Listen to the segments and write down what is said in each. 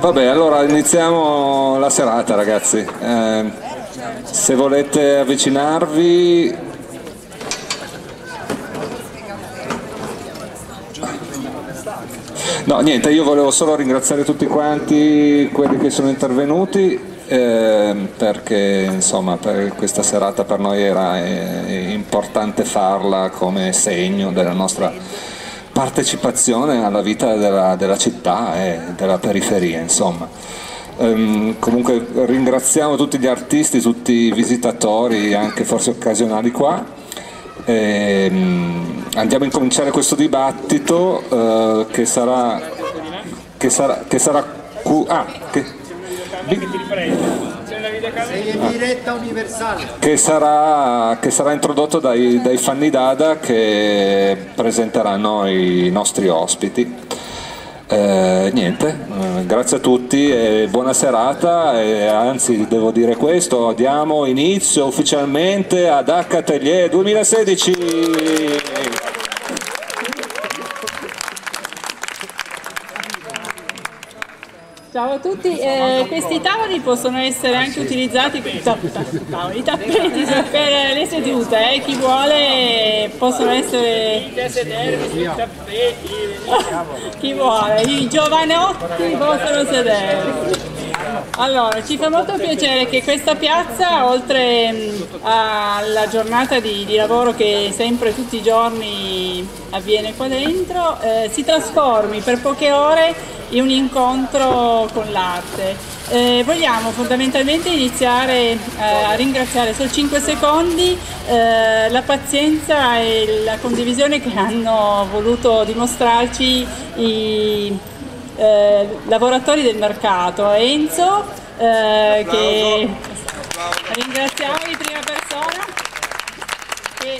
Vabbè, allora iniziamo la serata ragazzi. Eh, se volete avvicinarvi No, niente, io volevo solo ringraziare tutti quanti quelli che sono intervenuti eh, perché insomma per questa serata per noi era eh, importante farla come segno della nostra partecipazione alla vita della, della città e della periferia, insomma. Um, comunque ringraziamo tutti gli artisti, tutti i visitatori, anche forse occasionali qua. E, um, andiamo a incominciare questo dibattito uh, che sarà che sarà, che sarà ah, che, che sarà, che sarà introdotto dai, dai Fanni Dada che presenteranno i nostri ospiti. Eh, niente, eh, grazie a tutti e buona serata e anzi devo dire questo, diamo inizio ufficialmente ad H Atelier 2016. Ciao a tutti, eh, questi tavoli possono essere anche utilizzati, i tappeti per le sedute, eh. chi vuole possono essere... chi vuole, i giovanotti possono sedere. Allora, ci fa molto piacere che questa piazza, oltre mm, alla giornata di, di lavoro che sempre tutti i giorni avviene qua dentro, eh, si trasformi per poche ore in un incontro con l'arte. Eh, vogliamo fondamentalmente iniziare eh, a ringraziare solo 5 secondi eh, la pazienza e la condivisione che hanno voluto dimostrarci i eh, lavoratori del mercato. Enzo, eh, che ringraziamo in prima persona. Che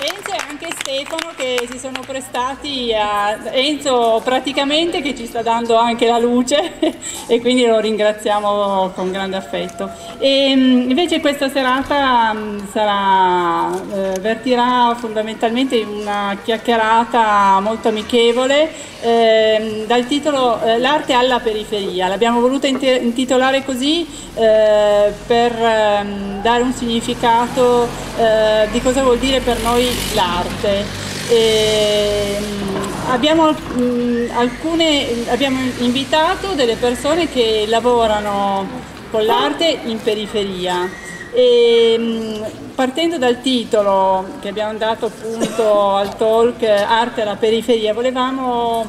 Enzo e anche Stefano che si sono prestati a Enzo praticamente che ci sta dando anche la luce e quindi lo ringraziamo con grande affetto. E mm, invece questa serata mm, sarà, eh, vertirà fondamentalmente in una chiacchierata molto amichevole eh, dal titolo eh, L'arte alla periferia. L'abbiamo voluta intitolare così eh, per ehm, dare un significato eh, di cosa vuol dire per noi l'arte. Abbiamo, mh, alcune, abbiamo invitato delle persone che lavorano con l'arte in periferia e, partendo dal titolo che abbiamo dato appunto al talk Arte alla periferia, volevamo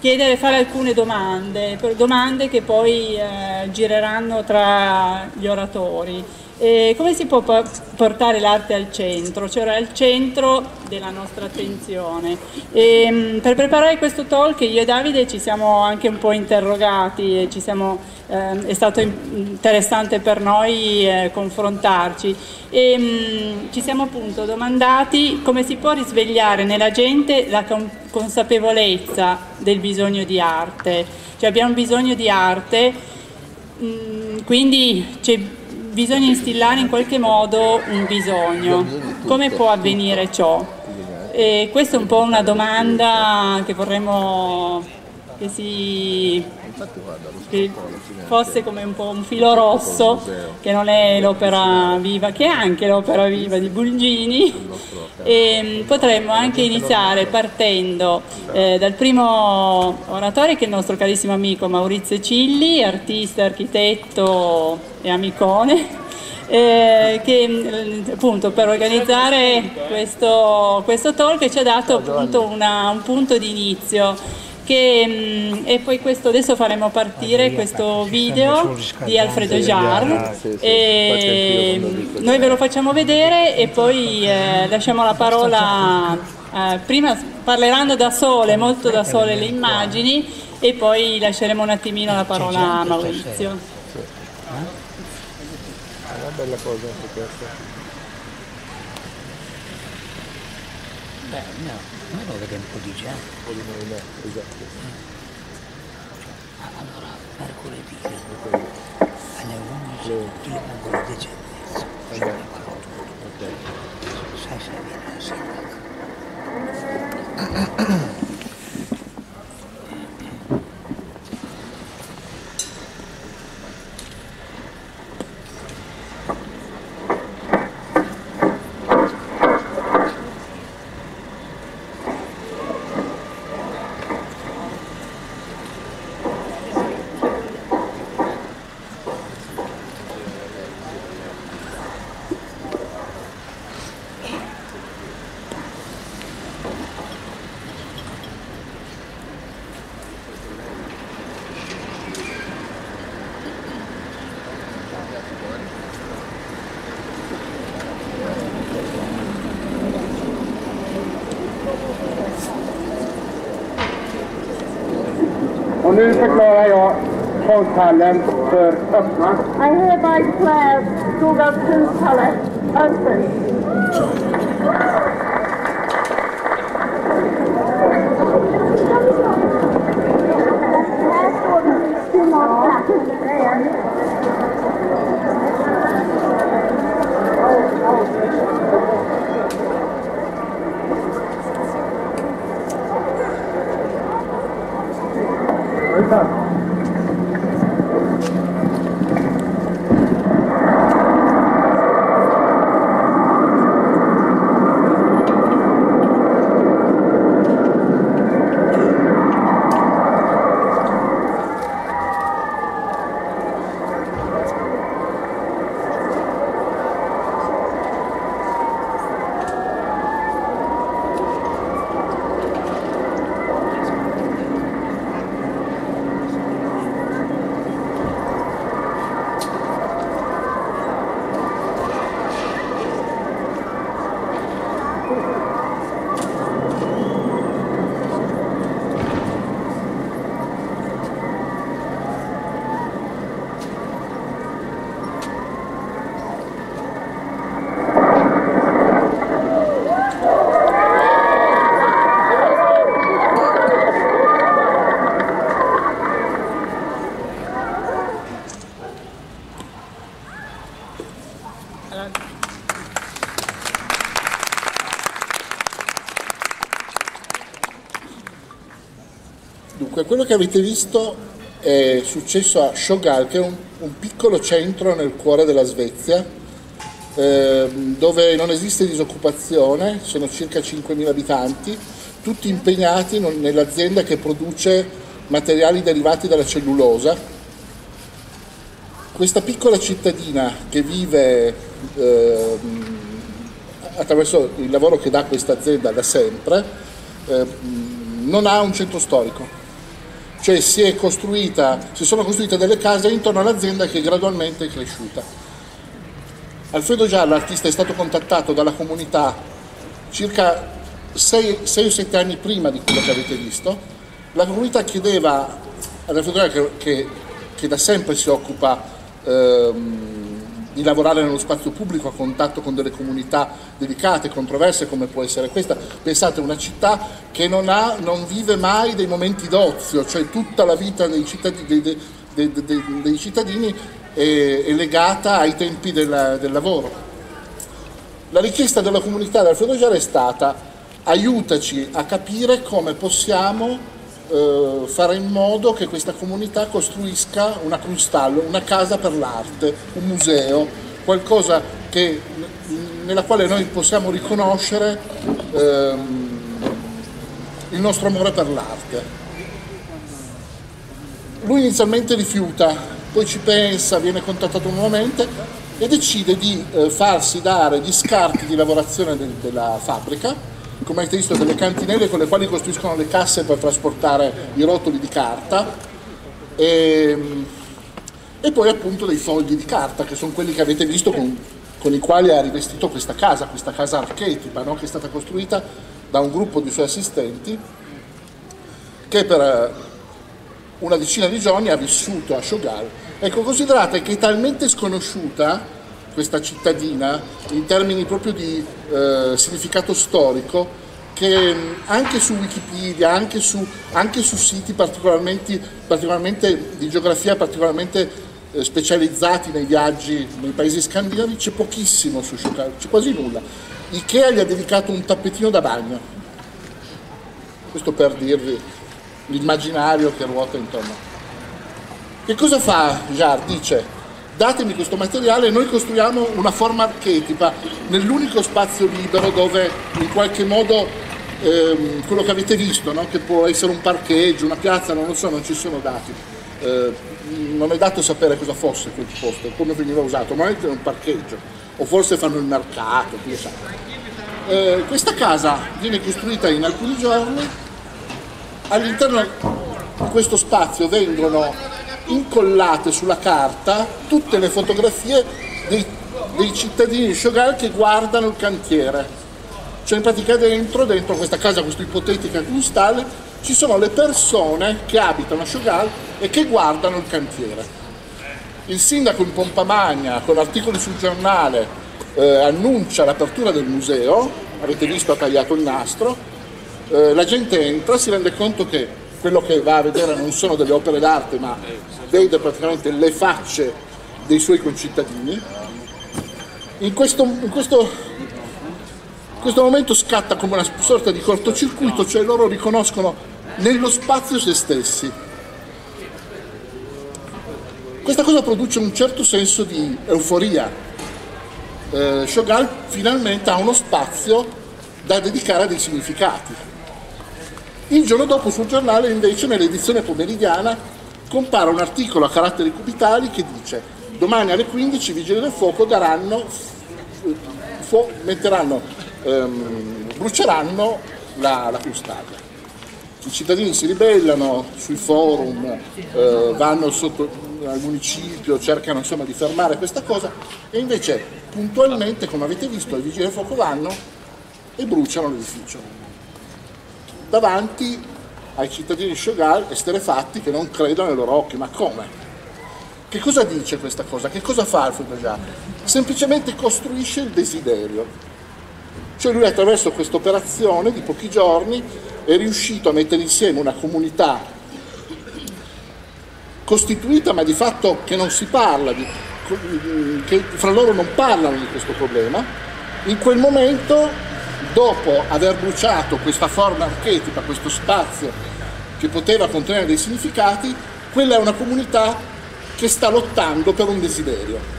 chiedere, fare alcune domande, domande che poi eh, gireranno tra gli oratori. E come si può portare l'arte al centro, cioè al centro della nostra attenzione? E, mm, per preparare questo talk io e Davide ci siamo anche un po' interrogati, siamo, eh, è stato interessante per noi eh, confrontarci. E mh, mm, ci siamo appunto domandati come si può risvegliare nella gente la consapevolezza del bisogno di arte, cioè abbiamo bisogno di arte, mh, mm, quindi c'è bisogna instillare in qualche modo un bisogno. Come può avvenire ciò? E questa è un po' una domanda che vorremmo che si che fosse come un po' un filo rosso, che non è l'opera viva, che è anche l'opera viva di Bulgini. E potremmo anche iniziare partendo eh, dal primo oratore che è il nostro carissimo amico Maurizio Cilli, artista, architetto e amicone. Eh, che appunto per organizzare questo, questo talk ci ha dato appunto una, un punto di inizio che, mm, e poi questo, adesso faremo partire questo video di Alfredo Jarre e noi ve lo facciamo vedere e poi eh, lasciamo la parola, eh, prima parleranno da sole, molto da sole le immagini e poi lasceremo un attimino la parola a Maurizio. Una bella cosa anche questa. Beh, no. Noi lo vediamo un po' di già. Po' di movimento, esatto. Ah, allora, mercoledì alle 11 il angolo di Gennesso. Ok. Sai se viene la sindaca. för. I hereby declare Skogsens palett open. Quello che avete visto è successo a Shogal, che è un, un piccolo centro nel cuore della Svezia, ehm, dove non esiste disoccupazione, sono circa 5.000 abitanti, tutti impegnati non- nell'azienda che produce materiali derivati dalla cellulosa. Questa piccola cittadina che vive ehm, attraverso il lavoro che dà questa azienda da sempre, ehm, non ha un centro storico cioè si, costruita, si sono costruite delle case intorno all'azienda che gradualmente è cresciuta. Alfredo Giallo, artista, è stato contattato dalla comunità circa 6, o 7 anni prima di quello che avete visto. La comunità chiedeva ad Alfredo Giallo, che, che- che da sempre si occupa ehm, di lavorare nello spazio pubblico a contatto con delle comunità delicate, controverse come può essere questa. Pensate una città che non, ha, non vive mai dei momenti d'ozio, cioè tutta la vita dei cittadini, dei, dei- dei- cittadini è, è legata ai tempi del, del lavoro. La richiesta della comunità d'Alfredo Giara è stata aiutaci a capire come possiamo eh, fare in modo che questa comunità costruisca una Kunsthal, una casa per l'arte, un museo, qualcosa che- nella quale noi possiamo riconoscere ehm, il nostro amore per l'arte. Lui inizialmente rifiuta, poi ci pensa, viene contattato nuovamente e decide di eh, farsi dare gli scarti di lavorazione del- della fabbrica, come avete visto delle cantinelle con le quali costruiscono le casse per trasportare i rotoli di carta e, e poi appunto dei fogli di carta che sono quelli che avete visto con, con i quali ha rivestito questa casa, questa casa archetipa no? che è stata costruita da un gruppo di suoi assistenti che per eh, una decina di giorni ha vissuto a Shogal. Ecco, considerate che è talmente sconosciuta questa cittadina in termini proprio di eh, significato storico che anche su Wikipedia, anche su, anche su siti particolarmente, particolarmente di geografia particolarmente eh, specializzati nei viaggi nei paesi scandinavi c'è pochissimo su Shogal, c'è quasi nulla. Ikea gli ha dedicato un tappetino da bagno, questo per dirvi l'immaginario che ruota intorno. Che cosa fa Jar? Dice, datemi questo materiale e noi costruiamo una forma archetipa nell'unico spazio libero dove in qualche modo ehm, quello che avete visto, no? che può essere un parcheggio, una piazza, non lo so, non ci sono dati. Eh, non è dato sapere cosa fosse quel posto, come veniva usato, ma è un parcheggio, o forse fanno il mercato, chi sa. Eh, questa casa viene costruita in alcuni giorni all'interno di questo spazio vengono incollate sulla carta tutte le fotografie dei, dei cittadini di Shogal che guardano il cantiere. Cioè in pratica dentro, dentro questa casa, questa ipotetica Kunsthal, ci sono le persone che abitano a Chagall e che guardano il cantiere. Il sindaco in pompa magna, con articoli sul giornale, eh, annuncia l'apertura del museo, avete visto ha tagliato il nastro, eh, la gente entra, si rende conto che quello che va a vedere non sono delle opere d'arte, ma vede praticamente le facce dei suoi concittadini. In questo, in questo, in questo momento scatta come una sorta di cortocircuito, cioè loro riconoscono nello spazio se stessi. Questa cosa produce un certo senso di euforia. Eh, Chagall finalmente ha uno spazio da dedicare a dei significati. Il giorno dopo sul giornale invece nell'edizione pomeridiana compare un articolo a caratteri cubitali che dice domani alle 15 i vigili del fuoco daranno, fu- metteranno, ehm, bruceranno la, la custodia. I cittadini si ribellano sui forum, eh, vanno sotto, al municipio, cercano insomma, di fermare questa cosa e invece puntualmente, come avete visto, i vigili del fuoco vanno e bruciano l'edificio davanti ai cittadini Chagall esterefatti che non credono ai loro occhi. Ma come? Che cosa dice questa cosa? Che cosa fa il Foucault? Semplicemente costruisce il desiderio. Cioè lui attraverso questa operazione di pochi giorni è riuscito a mettere insieme una comunità costituita ma di fatto che non si parla, di, che fra loro non parlano di questo problema, in quel momento dopo aver bruciato questa forma archetipa, questo spazio che poteva contenere dei significati, quella è una comunità che sta lottando per un desiderio.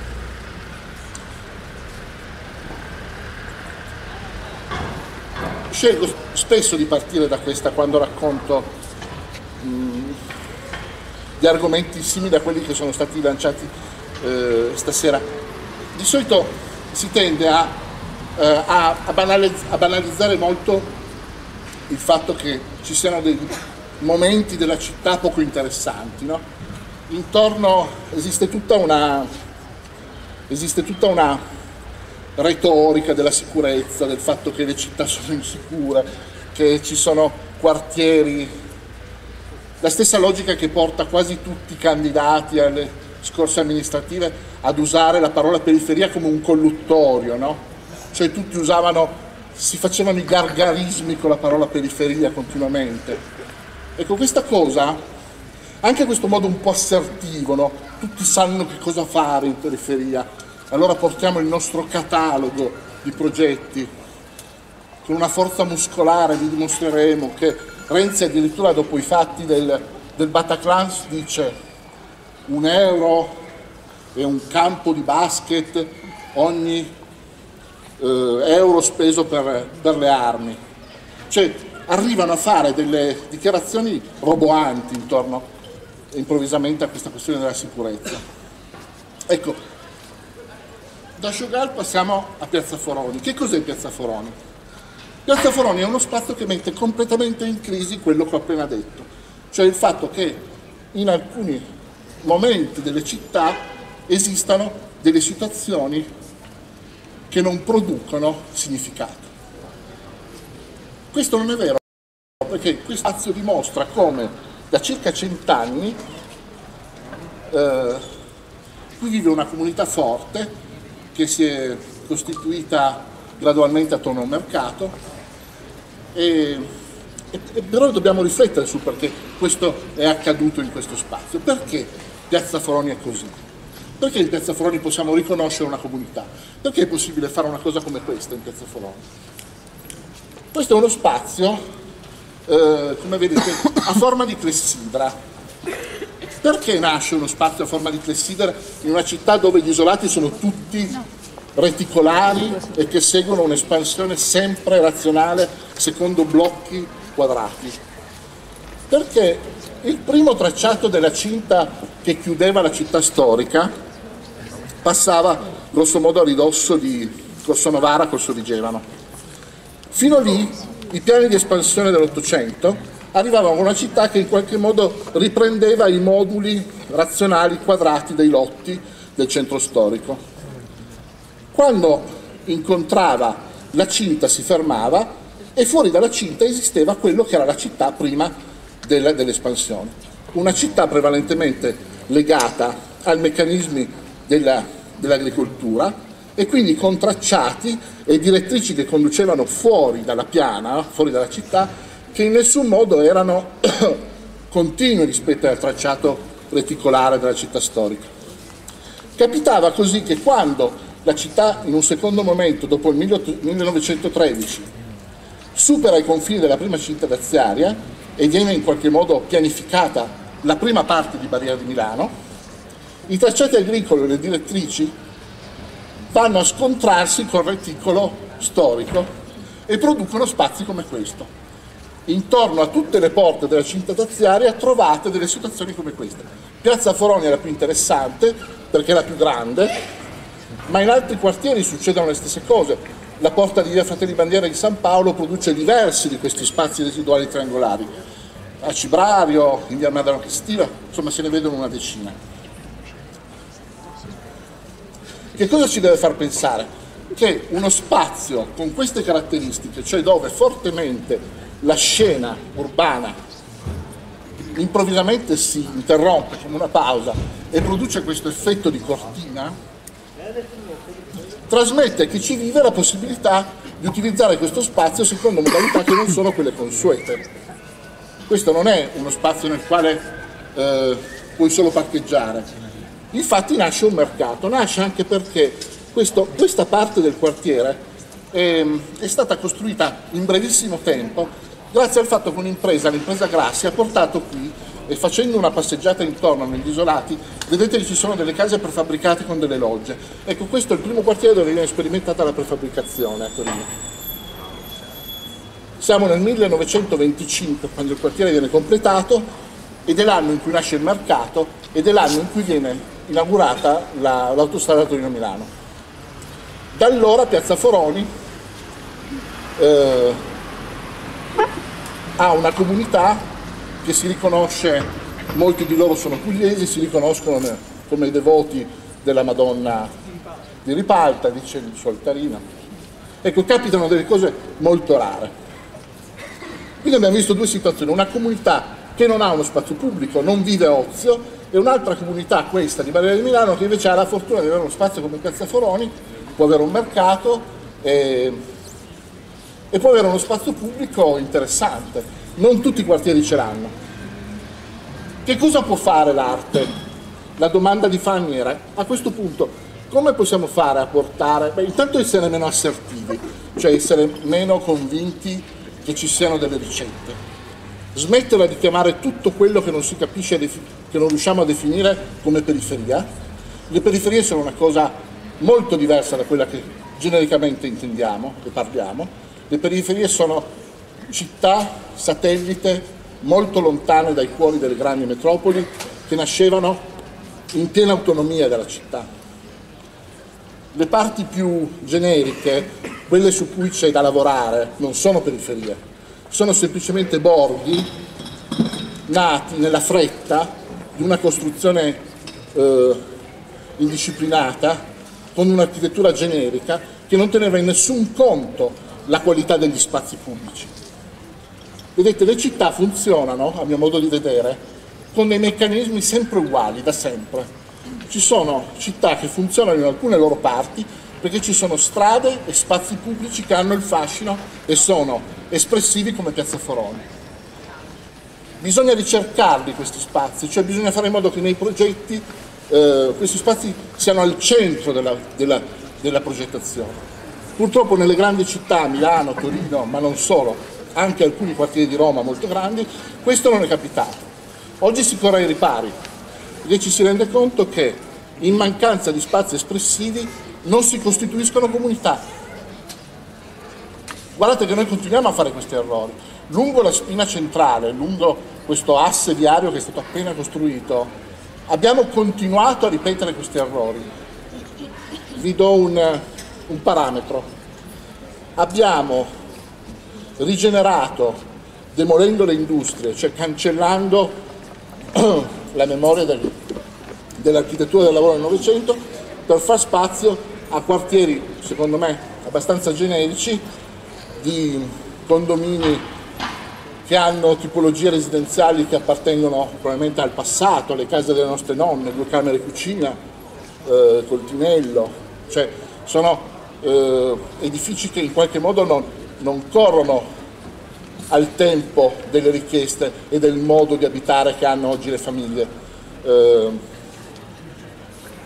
Scelgo spesso di partire da questa quando racconto mh, gli argomenti simili a quelli che sono stati lanciati eh, stasera. Di solito si tende a eh, a, a, banalizz- a, banalizzare molto il fatto che ci siano dei momenti della città poco interessanti. No? Intorno esiste tutta una, esiste tutta una retorica della sicurezza, del fatto che le città sono insicure, che ci sono quartieri, la stessa logica che porta quasi tutti i candidati alle scorse amministrative ad usare la parola periferia come un colluttorio, no? Cioè tutti usavano, si facevano i gargarismi con la parola periferia continuamente. Ecco, questa cosa, anche questo modo un po' assertivo, no? tutti sanno che cosa fare in periferia, allora portiamo il nostro catalogo di progetti, con una forza muscolare vi dimostreremo che Renzi addirittura dopo i fatti del, del Bataclan dice un euro e un campo di basket ogni euro speso per, per le armi. Cioè arrivano a fare delle dichiarazioni roboanti intorno improvvisamente a questa questione della sicurezza. Ecco, da Chagall passiamo a Piazza Foroni. Che cos'è Piazza Foroni? Piazza Foroni è uno spazio che mette completamente in crisi quello che ho appena detto, cioè il fatto che in alcuni momenti delle città esistano delle situazioni che non producono significato. Questo non è vero, perché questo spazio dimostra come da circa cent'anni eh, qui vive una comunità forte che si è costituita gradualmente attorno a un mercato e, e, e però dobbiamo riflettere su perché questo è accaduto in questo spazio. Perché Piazza Foroni è così? Perché in Piazza Foroni possiamo riconoscere una comunità? Perché è possibile fare una cosa come questa in Piazza Foroni? Questo è uno spazio, eh, come vedete, a forma di clessidra. Perché nasce uno spazio a forma di clessidra in una città dove gli isolati sono tutti reticolari e che seguono un'espansione sempre razionale secondo blocchi quadrati? Perché il primo tracciato della cinta che chiudeva la città storica passava grosso modo a ridosso di Corso Novara, Corso di Gevano. Fino lì i piani di espansione dell'Ottocento arrivavano a una città che in qualche modo riprendeva i moduli razionali quadrati dei lotti del centro storico. Quando incontrava la cinta si fermava e fuori dalla cinta esisteva quello che era la città prima dell'espansione. Una città prevalentemente legata ai meccanismi della- dell'agricoltura e quindi con tracciati e direttrici che conducevano fuori dalla piana, fuori dalla città, che in nessun modo erano continui rispetto al tracciato reticolare della città storica. Capitava così che quando la città in un secondo momento, dopo il 1913, supera i confini della prima cinta daziaria e viene in qualche modo pianificata la prima parte di Barriera di Milano, i tracciati agricoli e le direttrici vanno a scontrarsi col reticolo storico e producono spazi come questo. Intorno a tutte le porte della cinta daziaria trovate delle situazioni come queste. Piazza Foroni è la più interessante perché è la più grande, ma in altri quartieri succedono le stesse cose. La porta di Via Fratelli Bandiera di San Paolo produce diversi di questi spazi residuali triangolari. A Cibrario, in Via Madonna Cristina, insomma se ne vedono una decina. Che cosa ci deve far pensare? Che uno spazio con queste caratteristiche, cioè dove fortemente la scena urbana improvvisamente si interrompe come una pausa e produce questo effetto di cortina, trasmette a chi ci vive la possibilità di utilizzare questo spazio secondo modalità che non sono quelle consuete. Questo non è uno spazio nel quale eh, puoi solo parcheggiare. Infatti nasce un mercato, nasce anche perché questo- questa parte del quartiere ehm, è stata costruita in brevissimo tempo grazie al fatto che un'impresa, l'impresa Grassi, ha portato qui e facendo una passeggiata intorno negli isolati, vedete che ci sono delle case prefabbricate con delle logge. Ecco, questo è il primo quartiere dove viene sperimentata la prefabbricazione a Torino. Siamo nel 1925 quando il quartiere viene completato ed è l'anno in cui nasce il mercato ed è l'anno in cui viene inaugurata la- l'autostrada Torino-Milano. Da allora Piazza Foroni eh, ha una comunità che si riconosce, molti di loro sono pugliesi, si riconoscono come i devoti della Madonna di Ripalta, dice il suo altarino. Ecco, capitano delle cose molto rare. Quindi abbiamo visto due situazioni, una comunità che non ha uno spazio pubblico, non vive ozio, e un'altra comunità, questa di Barriera di Milano, che invece ha la fortuna di avere uno spazio come Piazza Foroni, può avere un mercato e, e può avere uno spazio pubblico interessante. Non tutti i quartieri ce l'hanno. Che cosa può fare l'arte? La domanda di Fanni era, a questo punto, come possiamo fare a portare, beh, intanto essere meno assertivi, cioè essere meno convinti che ci siano delle ricette. Smetterla di chiamare tutto quello che non si capisce, che non riusciamo a definire come periferia. Le periferie sono una cosa molto diversa da quella che genericamente intendiamo e parliamo. Le periferie sono città satellite molto lontane dai cuori delle grandi metropoli che nascevano in piena autonomia della città. Le parti più generiche, quelle su cui c'è da lavorare, non sono periferie, sono semplicemente borghi nati nella fretta di una costruzione eh, indisciplinata con un'architettura generica che non teneva in nessun conto la qualità degli spazi pubblici. Vedete, le città funzionano, a mio modo di vedere, con dei meccanismi sempre uguali, da sempre. Ci sono città che funzionano in alcune loro parti perché ci sono strade e spazi pubblici che hanno il fascino e sono espressivi come Piazza Foroni. Bisogna ricercarli questi spazi, cioè bisogna fare in modo che nei progetti eh, questi spazi siano al centro della, della- della progettazione. Purtroppo nelle grandi città, Milano, Torino, ma non solo, anche alcuni quartieri di Roma molto grandi, questo non è capitato. Oggi si corre ai ripari, perché ci si rende conto che in mancanza di spazi espressivi non si costituiscono comunità. Guardate che noi continuiamo a fare questi errori. Lungo la spina centrale, lungo questo asse viario che è stato appena costruito, abbiamo continuato a ripetere questi errori. Vi do un, un parametro. Abbiamo rigenerato, demolendo le industrie, cioè cancellando la memoria del- dell'architettura del lavoro del Novecento, per far spazio a quartieri, secondo me, abbastanza generici, di condomini che hanno tipologie residenziali che appartengono probabilmente al passato, alle case delle nostre nonne, due camere cucina, eh, col tinello, cioè sono eh, edifici che in qualche modo non, non corrono al tempo delle richieste e del modo di abitare che hanno oggi le famiglie. Eh,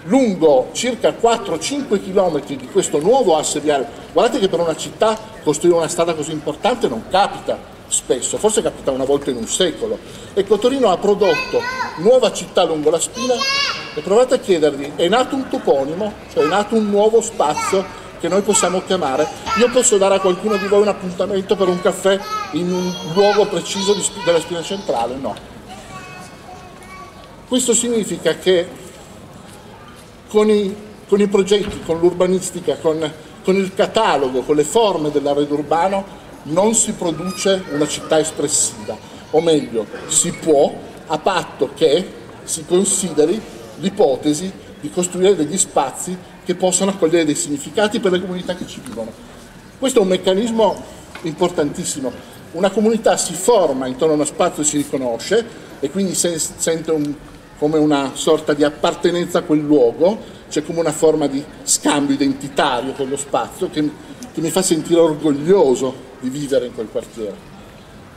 lungo circa 4-5 km di questo nuovo asse viario, guardate che per una città costruire una strada così importante non capita spesso, forse capita una volta in un secolo. Ecco, Torino ha prodotto nuova città lungo la spina e provate a chiedervi, è nato un toponimo, cioè è nato un nuovo spazio che noi possiamo chiamare. Io posso dare a qualcuno di voi un appuntamento per un caffè in un luogo preciso della spina centrale? No. Questo significa che con i, con i progetti, con l'urbanistica, con, con il catalogo, con le forme dell'arredo urbano, non si produce una città espressiva, o meglio, si può a patto che si consideri l'ipotesi di costruire degli spazi che possano accogliere dei significati per le comunità che ci vivono. Questo è un meccanismo importantissimo. Una comunità si forma intorno a uno spazio e si riconosce e quindi sente un, come una sorta di appartenenza a quel luogo, c'è come una forma di scambio identitario con lo spazio che, che mi fa sentire orgoglioso di vivere in quel quartiere.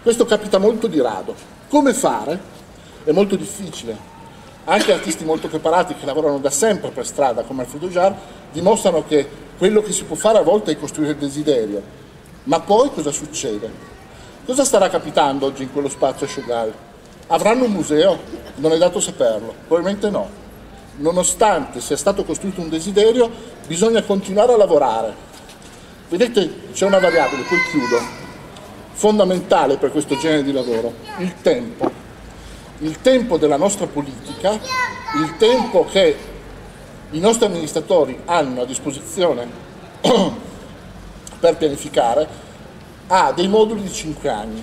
Questo capita molto di rado. Come fare? È molto difficile. Anche artisti molto preparati che lavorano da sempre per strada, come Alfredo Jar, dimostrano che quello che si può fare a volte è costruire il desiderio. Ma poi cosa succede? Cosa starà capitando oggi in quello spazio a Chagall? Avranno un museo? Non è dato saperlo, probabilmente no. Nonostante sia stato costruito un desiderio, bisogna continuare a lavorare, Vedete, c'è una variabile, poi chiudo, fondamentale per questo genere di lavoro, il tempo. Il tempo della nostra politica, il tempo che i nostri amministratori hanno a disposizione per pianificare, ha dei moduli di 5 anni.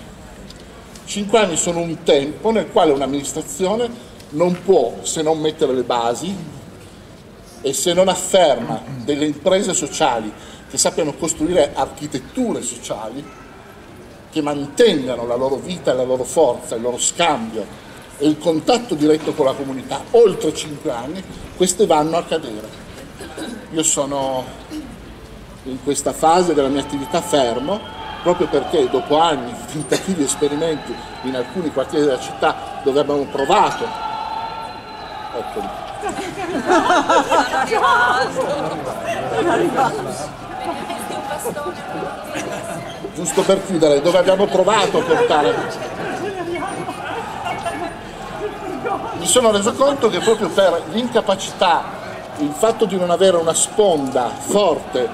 5 anni sono un tempo nel quale un'amministrazione non può, se non mettere le basi e se non afferma delle imprese sociali che sappiano costruire architetture sociali che mantengano la loro vita, la loro forza, il loro scambio e il contatto diretto con la comunità oltre cinque anni, queste vanno a cadere. Io sono in questa fase della mia attività fermo proprio perché dopo anni di tentativi e esperimenti in alcuni quartieri della città dove abbiamo provato, eccoli, Giusto per chiudere, dove abbiamo provato a portare... Mi sono reso conto che proprio per l'incapacità, il fatto di non avere una sponda forte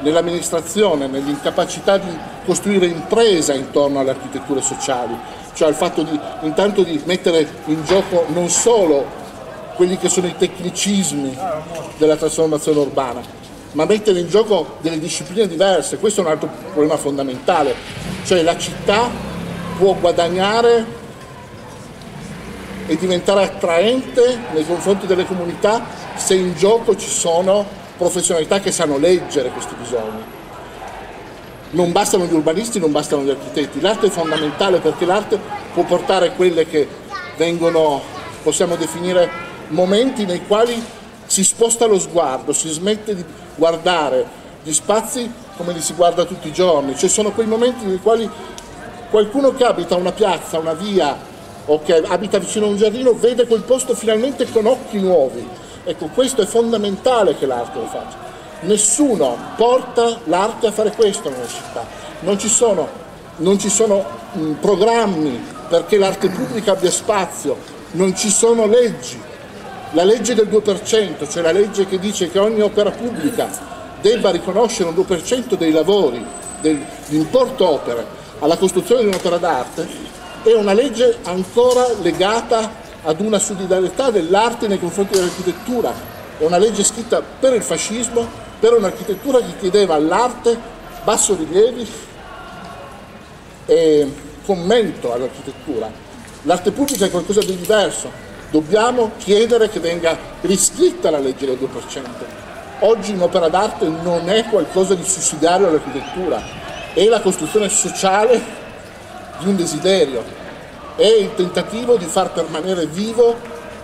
nell'amministrazione, nell'incapacità di costruire impresa intorno alle architetture sociali, cioè il fatto di intanto di mettere in gioco non solo quelli che sono i tecnicismi della trasformazione urbana, ma mettere in gioco delle discipline diverse, questo è un altro problema fondamentale, cioè la città può guadagnare e diventare attraente nei confronti delle comunità se in gioco ci sono professionalità che sanno leggere questi bisogni. Non bastano gli urbanisti, non bastano gli architetti, l'arte è fondamentale perché l'arte può portare quelle che vengono, possiamo definire, momenti nei quali si sposta lo sguardo, si smette di guardare gli spazi come li si guarda tutti i giorni, cioè sono quei momenti nei quali qualcuno che abita una piazza, una via o che abita vicino a un giardino vede quel posto finalmente con occhi nuovi. Ecco, questo è fondamentale che l'arte lo faccia. Nessuno porta l'arte a fare questo città. Non ci sono, non ci sono mh, programmi perché l'arte pubblica abbia spazio, non ci sono leggi la legge del 2%, cioè la legge che dice che ogni opera pubblica debba riconoscere un 2% dei lavori, dell'importo opere alla costruzione di un'opera d'arte, è una legge ancora legata ad una solidarietà dell'arte nei confronti dell'architettura. È una legge scritta per il fascismo, per un'architettura che chiedeva all'arte basso rilievi e commento all'architettura. L'arte pubblica è qualcosa di diverso, Dobbiamo chiedere che venga riscritta la legge del 2%. Oggi un'opera d'arte non è qualcosa di sussidiario all'architettura, è la costruzione sociale di un desiderio, è il tentativo di far permanere vivo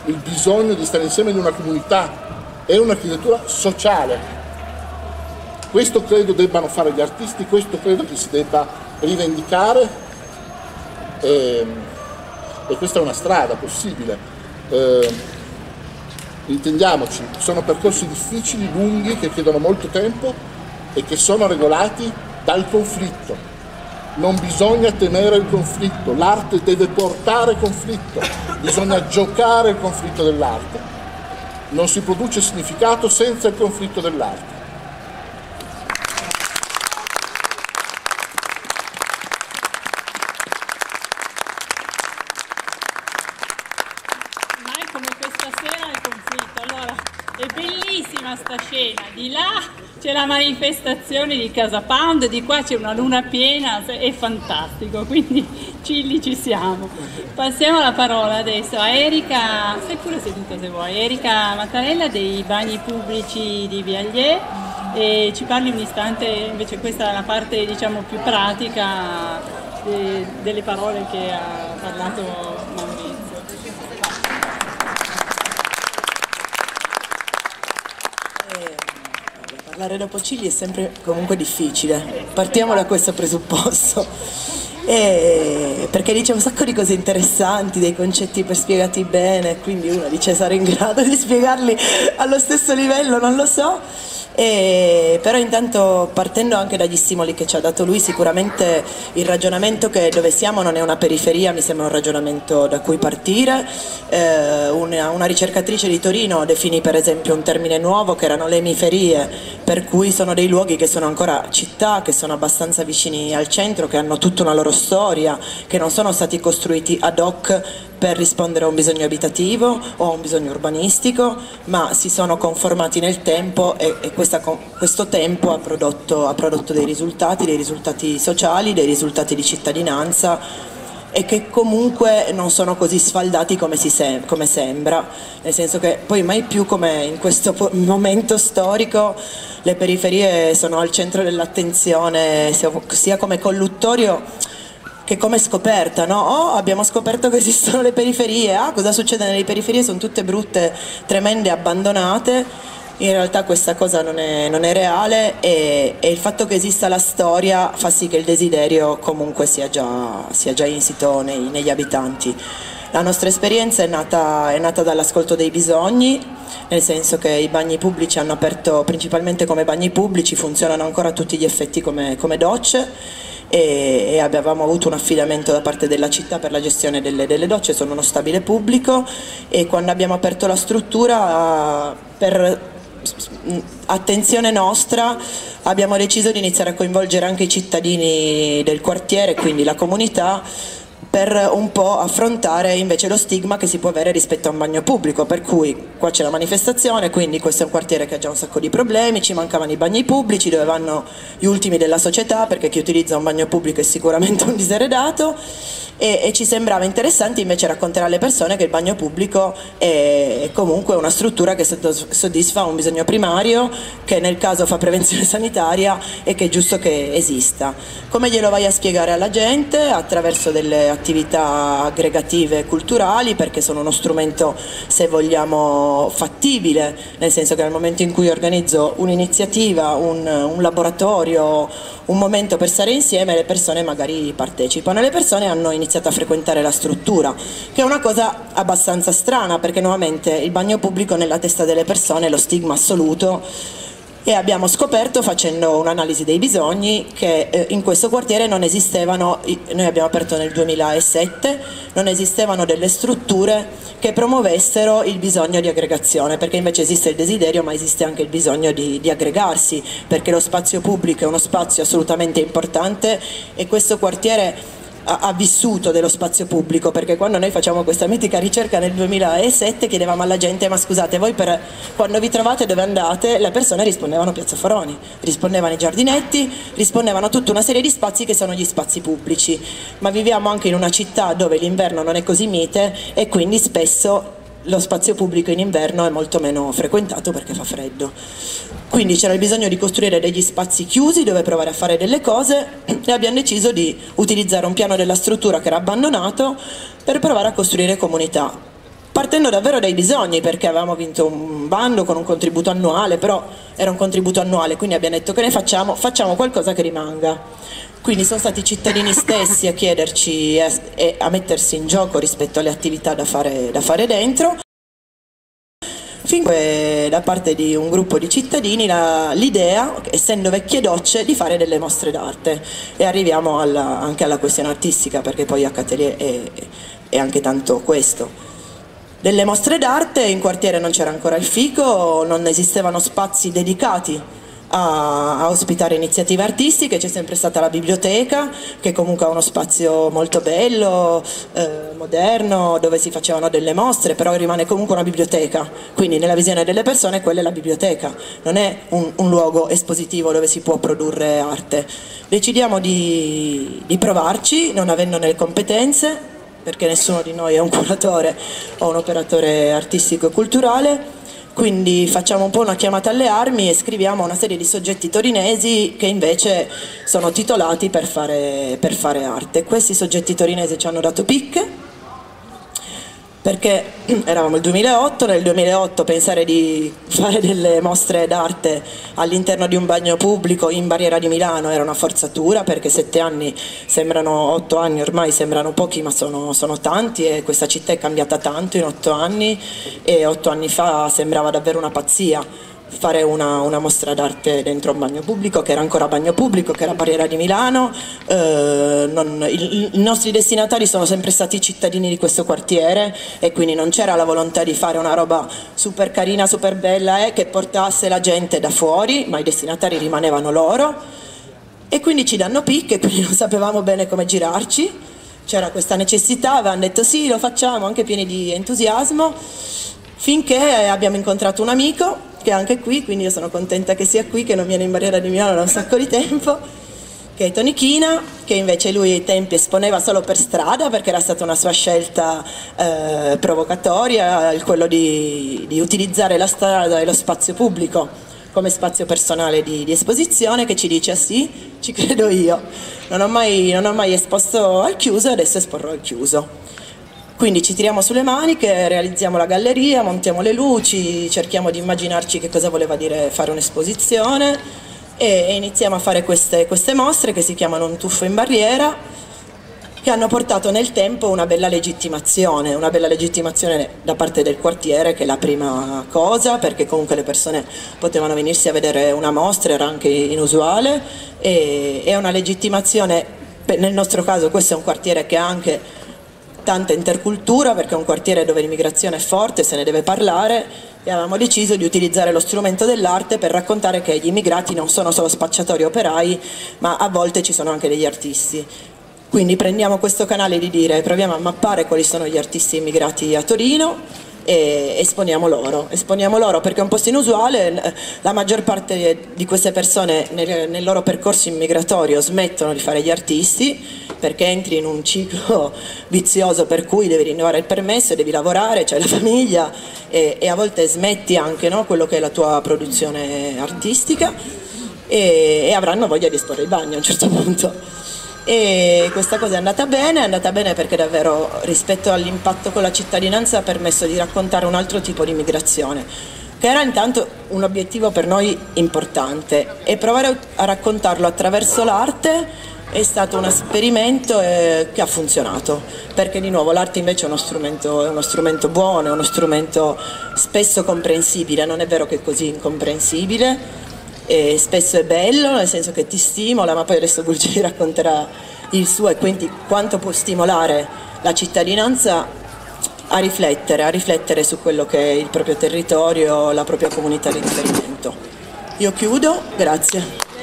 il bisogno di stare insieme in una comunità, è un'architettura sociale. Questo credo debbano fare gli artisti, questo credo che si debba rivendicare e, e questa è una strada possibile. Eh, intendiamoci, sono percorsi difficili, lunghi, che chiedono molto tempo e che sono regolati dal conflitto. Non bisogna temere il conflitto, l'arte deve portare conflitto, bisogna giocare il conflitto dell'arte. Non si produce significato senza il conflitto dell'arte. Mai come questa sera il conflitto. Allora, è bellissima sta scena. Di là c'è la manifestazione di Casa Pound, di qua c'è una luna piena, è fantastico. Quindi Cilli ci siamo. Passiamo la parola adesso a Erika, sei pure seduta se vuoi, Erika Mattarella dei bagni pubblici di Viaglier e ci parli un istante, invece questa è la parte diciamo più pratica de- delle parole che ha parlato Maurizio. Parlare dopo Cigli è sempre comunque difficile, partiamo da questo presupposto. E perché dice un sacco di cose interessanti, dei concetti per spiegati bene, quindi uno dice sarò in grado di spiegarli allo stesso livello, non lo so. E, però intanto partendo anche dagli stimoli che ci ha dato lui, sicuramente il ragionamento che dove siamo non è una periferia, mi sembra un ragionamento da cui partire. Eh, una, una ricercatrice di Torino definì per esempio un termine nuovo che erano le emiferie, per cui sono dei luoghi che sono ancora città, che sono abbastanza vicini al centro, che hanno tutta una loro storia, che non sono stati costruiti ad hoc per rispondere a un bisogno abitativo o a un bisogno urbanistico, ma si sono conformati nel tempo e, e questa, questo tempo ha prodotto, ha prodotto dei risultati, dei risultati sociali, dei risultati di cittadinanza e che comunque non sono così sfaldati come, se come, sembra, nel senso che poi mai più come in questo momento storico le periferie sono al centro dell'attenzione sia come colluttorio che come scoperta, no? Oh, abbiamo scoperto che esistono le periferie, ah, cosa succede nelle periferie? Sono tutte brutte, tremende, abbandonate. In realtà questa cosa non è, non è reale e, e, il fatto che esista la storia fa sì che il desiderio comunque sia già, sia già insito nei, negli abitanti. La nostra esperienza è nata, è nata dall'ascolto dei bisogni, nel senso che i bagni pubblici hanno aperto principalmente come bagni pubblici, funzionano ancora a tutti gli effetti come, come docce e, e avevamo avuto un affidamento da parte della città per la gestione delle, delle docce, sono uno stabile pubblico e quando abbiamo aperto la struttura per attenzione nostra abbiamo deciso di iniziare a coinvolgere anche i cittadini del quartiere, quindi la comunità per un po' affrontare invece lo stigma che si può avere rispetto a un bagno pubblico, per cui qua c'è la manifestazione, quindi questo è un quartiere che ha già un sacco di problemi, ci mancavano i bagni pubblici dove vanno gli ultimi della società perché chi utilizza un bagno pubblico è sicuramente un diseredato e, e, ci sembrava interessante invece raccontare alle persone che il bagno pubblico è comunque una struttura che soddisfa un bisogno primario, che nel caso fa prevenzione sanitaria e che è giusto che esista. Come glielo vai a spiegare alla gente? Attraverso delle attività aggregative e culturali, perché sono uno strumento, se vogliamo, fattibile, nel senso che nel momento in cui organizzo un'iniziativa, un, un laboratorio, un momento per stare insieme, le persone magari partecipano. E le persone hanno iniziato a frequentare la struttura, che è una cosa abbastanza strana perché nuovamente il bagno pubblico nella testa delle persone è lo stigma assoluto e abbiamo scoperto facendo un'analisi dei bisogni che eh, in questo quartiere non esistevano, noi abbiamo aperto nel 2007, non esistevano delle strutture che promuovessero il bisogno di aggregazione, perché invece esiste il desiderio ma esiste anche il bisogno di, di aggregarsi, perché lo spazio pubblico è uno spazio assolutamente importante e questo quartiere ha, vissuto dello spazio pubblico, perché quando noi facciamo questa mitica ricerca nel 2007 chiedevamo alla gente ma scusate voi per, quando vi trovate dove andate? Le persone rispondevano Piazza Foroni, rispondevano i giardinetti, rispondevano a tutta una serie di spazi che sono gli spazi pubblici, ma viviamo anche in una città dove l'inverno non è così mite e quindi spesso lo spazio pubblico in inverno è molto meno frequentato perché fa freddo. Quindi c'era il bisogno di costruire degli spazi chiusi dove provare a fare delle cose e abbiamo deciso di utilizzare un piano della struttura che era abbandonato per provare a costruire comunità. Partendo davvero dai bisogni, perché avevamo vinto un bando con un contributo annuale, però era un contributo annuale, quindi abbiamo detto che ne facciamo? Facciamo qualcosa che rimanga. Quindi sono stati i cittadini stessi a chiederci e a mettersi in gioco rispetto alle attività da fare, da fare dentro. Finché da parte di un gruppo di cittadini l'idea, essendo vecchie docce, di fare delle mostre d'arte. E arriviamo alla, anche alla questione artistica perché poi H-Atelier è, è anche tanto questo. Delle mostre d'arte, in quartiere non c'era ancora il fico, non esistevano spazi dedicati a, a, ospitare iniziative artistiche, c'è sempre stata la biblioteca che comunque ha uno spazio molto bello, eh, moderno, dove si facevano delle mostre, però rimane comunque una biblioteca, quindi nella visione delle persone quella è la biblioteca, non è un, un luogo espositivo dove si può produrre arte. Decidiamo di, di provarci, non avendo le competenze, perché nessuno di noi è un curatore o un operatore artistico e culturale, quindi facciamo un po' una chiamata alle armi e scriviamo una serie di soggetti torinesi che invece sono titolati per fare, per fare arte. Questi soggetti torinesi ci hanno dato picche perché eravamo il 2008, nel 2008 pensare di fare delle mostre d'arte all'interno di un bagno pubblico in Barriera di Milano era una forzatura perché sette anni sembrano, otto anni ormai sembrano pochi ma sono, sono tanti e questa città è cambiata tanto in otto anni e otto anni fa sembrava davvero una pazzia fare una, una, mostra d'arte dentro un bagno pubblico, che era ancora bagno pubblico, che era Barriera di Milano. Eh, non, i, I nostri destinatari sono sempre stati cittadini di questo quartiere e quindi non c'era la volontà di fare una roba super carina, super bella, eh, che portasse la gente da fuori, ma i destinatari rimanevano loro. E quindi ci danno picche, quindi non sapevamo bene come girarci. C'era questa necessità, avevano detto sì, lo facciamo, anche pieni di entusiasmo, finché abbiamo incontrato un amico che è anche qui, quindi io sono contenta che sia qui, che non viene in Barriera di Milano da un sacco di tempo, che è Tonichina, che invece lui ai tempi esponeva solo per strada perché era stata una sua scelta eh, provocatoria, quello di, di, utilizzare la strada e lo spazio pubblico come spazio personale di, di esposizione, che ci dice ah sì, ci credo io, non ho mai, non ho mai esposto al chiuso e adesso esporrò al chiuso. Quindi ci tiriamo sulle maniche, realizziamo la galleria, montiamo le luci, cerchiamo di immaginarci che cosa voleva dire fare un'esposizione e iniziamo a fare queste, queste mostre che si chiamano Un tuffo in barriera che hanno portato nel tempo una bella legittimazione, una bella legittimazione da parte del quartiere che è la prima cosa perché comunque le persone potevano venirsi a vedere una mostra, era anche inusuale e è una legittimazione, nel nostro caso questo è un quartiere che ha anche tanta intercultura perché è un quartiere dove l'immigrazione è forte, se ne deve parlare e avevamo deciso di utilizzare lo strumento dell'arte per raccontare che gli immigrati non sono solo spacciatori operai ma a volte ci sono anche degli artisti. Quindi prendiamo questo canale di dire proviamo a mappare quali sono gli artisti immigrati a Torino e esponiamo loro. Esponiamo loro perché è un posto inusuale, la maggior parte di queste persone nel, nel loro percorso immigratorio smettono di fare gli artisti perché entri in un ciclo vizioso per cui devi rinnovare il permesso, devi lavorare, c'hai la famiglia e, e, a volte smetti anche no, quello che è la tua produzione artistica e, e avranno voglia di esporre il bagno a un certo punto e questa cosa è andata bene, è andata bene perché davvero rispetto all'impatto con la cittadinanza ha permesso di raccontare un altro tipo di migrazione che era intanto un obiettivo per noi importante. E provare a raccontarlo attraverso l'arte è stato un esperimento eh, che ha funzionato. Perché di nuovo l'arte invece è uno, strumento, è uno strumento buono, è uno strumento spesso comprensibile, non è vero che è così incomprensibile e spesso è bello, nel senso che ti stimola, ma poi adesso Bulgari racconterà il suo e quindi quanto può stimolare la cittadinanza a riflettere, a riflettere su quello che è il proprio territorio, la propria comunità di riferimento. Io chiudo, grazie.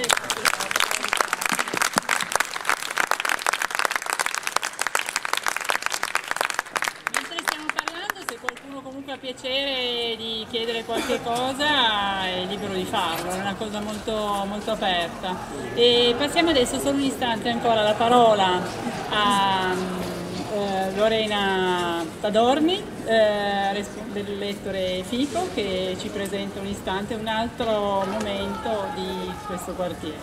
Qualche cosa è libero di farlo, è una cosa molto, molto aperta. E passiamo adesso solo un istante ancora la parola a eh, Lorena Tadorni, eh, del lettore Fico, che ci presenta un istante un altro momento di questo quartiere.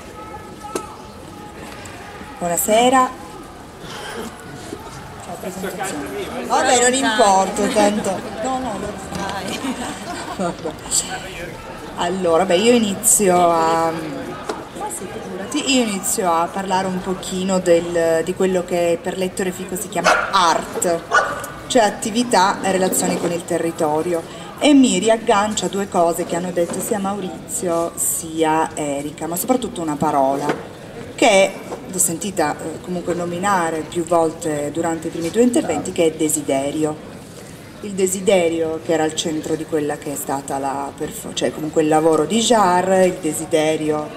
Buonasera. Presentazione. Vabbè, non importa, tanto. No, no, lo fai. Vabbè. Allora, beh, io inizio a. Sì. Io inizio a parlare un pochino del- di quello che per lettore fico si chiama art, cioè attività e relazioni con il territorio. E mi riaggancio a due cose che hanno detto sia Maurizio sia Erika, ma soprattutto una parola che l'ho sentita eh, comunque nominare più volte durante i primi due interventi, che è desiderio. Il desiderio che era al centro di quella che è stata la cioè comunque il lavoro di Jar, il desiderio.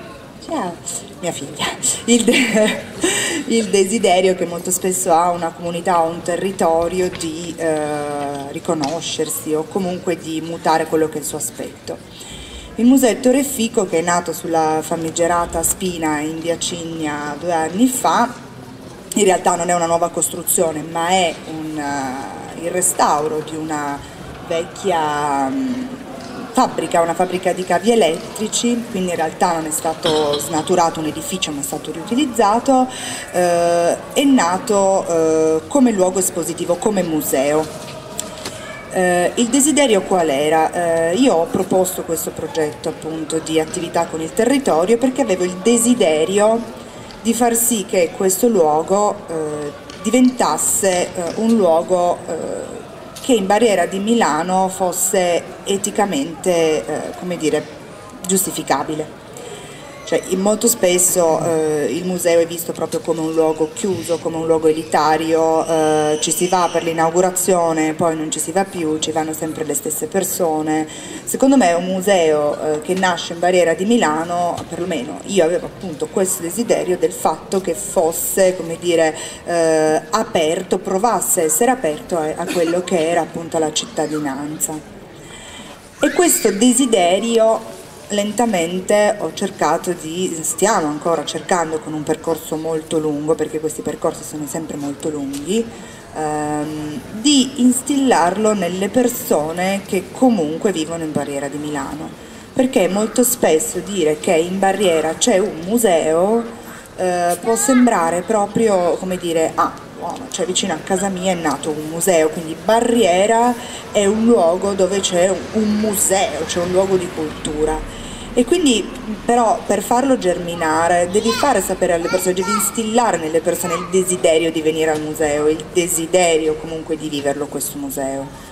Ciao, mia figlia. Il, de- il desiderio che molto spesso ha una comunità o un territorio di eh, riconoscersi o comunque di mutare quello che è il suo aspetto. Il Museo Ettore Fico, che è nato sulla famigerata Spina in via Cigna due anni fa, in realtà non è una nuova costruzione, ma è un, eh, il restauro di una vecchia mm, fabbrica, una fabbrica di cavi elettrici, quindi in realtà non è stato snaturato un edificio, ma è stato riutilizzato, eh, è nato eh, come luogo espositivo, come museo. Eh, il desiderio qual era? Eh, io ho proposto questo progetto appunto di attività con il territorio perché avevo il desiderio di far sì che questo luogo eh, diventasse eh, un luogo eh, che in barriera di Milano fosse eticamente, eh, come dire, giustificabile. Cioè, molto spesso eh, il museo è visto proprio come un luogo chiuso, come un luogo elitario, eh, ci si va per l'inaugurazione, poi non ci si va più, ci vanno sempre le stesse persone. Secondo me è un museo eh, che nasce in barriera di Milano, perlomeno io avevo appunto questo desiderio del fatto che fosse, come dire, eh, aperto, provasse a essere aperto a, a quello che era appunto la cittadinanza. E questo desiderio lentamente ho cercato di, stiamo ancora cercando con un percorso molto lungo, perché questi percorsi sono sempre molto lunghi, ehm, di instillarlo nelle persone che comunque vivono in Barriera di Milano. Perché molto spesso dire che in Barriera c'è un museo eh, può sembrare proprio come dire, ah, cioè vicino a casa mia è nato un museo, quindi Barriera è un luogo dove c'è un museo, c'è un luogo di cultura. E quindi però per farlo germinare devi fare sapere alle persone, devi instillare nelle persone il desiderio di venire al museo, il desiderio comunque di viverlo questo museo.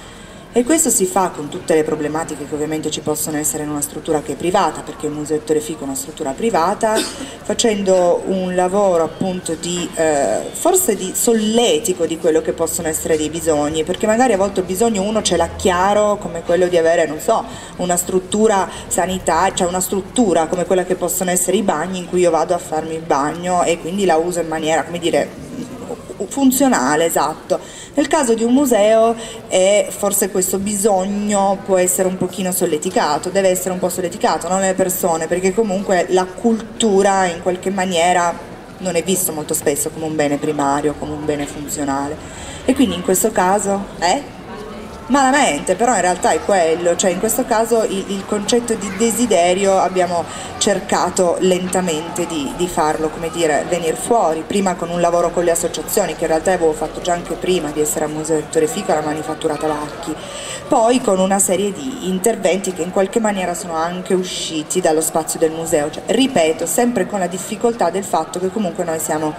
E questo si fa con tutte le problematiche che ovviamente ci possono essere in una struttura che è privata, perché il Museo Ettore Fico è una struttura privata, facendo un lavoro appunto di eh, forse di solletico di quello che possono essere dei bisogni, perché magari a volte il bisogno uno ce l'ha chiaro come quello di avere, non so, una struttura sanitaria, cioè una struttura come quella che possono essere i bagni in cui io vado a farmi il bagno e quindi la uso in maniera, come dire, funzionale, esatto. Nel caso di un museo è forse questo bisogno può essere un pochino solleticato, deve essere un po' solleticato, non nelle persone, perché comunque la cultura in qualche maniera non è visto molto spesso come un bene primario, come un bene funzionale. E quindi in questo caso, eh? Malamente, però in realtà è quello, cioè in questo caso il, il concetto di desiderio abbiamo cercato lentamente di, di farlo, come dire, venire fuori, prima con un lavoro con le associazioni, che in realtà avevo fatto già anche prima di essere al Museo Ettore Fico, alla Manifattura Tabacchi, poi con una serie di interventi che in qualche maniera sono anche usciti dallo spazio del museo, cioè, ripeto, sempre con la difficoltà del fatto che comunque noi siamo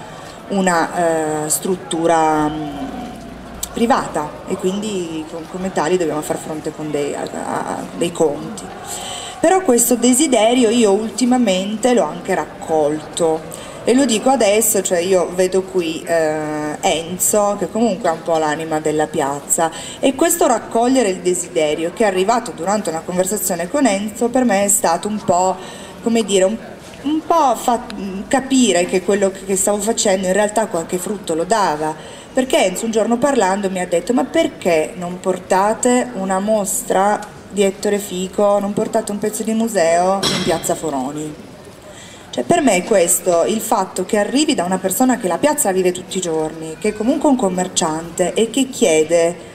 una eh, struttura... mh, privata e quindi com- come tali dobbiamo far fronte con dei, a, a dei conti. Però questo desiderio io ultimamente l'ho anche raccolto e lo dico adesso, cioè io vedo qui eh, Enzo che comunque è un po' l'anima della piazza e questo raccogliere il desiderio che è arrivato durante una conversazione con Enzo per me è stato un po' come dire un un po' fa capire che quello che stavo facendo in realtà qualche frutto lo dava, perché Enzo un giorno parlando mi ha detto ma perché non portate una mostra di Ettore Fico, non portate un pezzo di museo in piazza Foroni? Cioè, per me questo, il fatto che arrivi da una persona che la piazza la vive tutti i giorni, che è comunque un commerciante e che chiede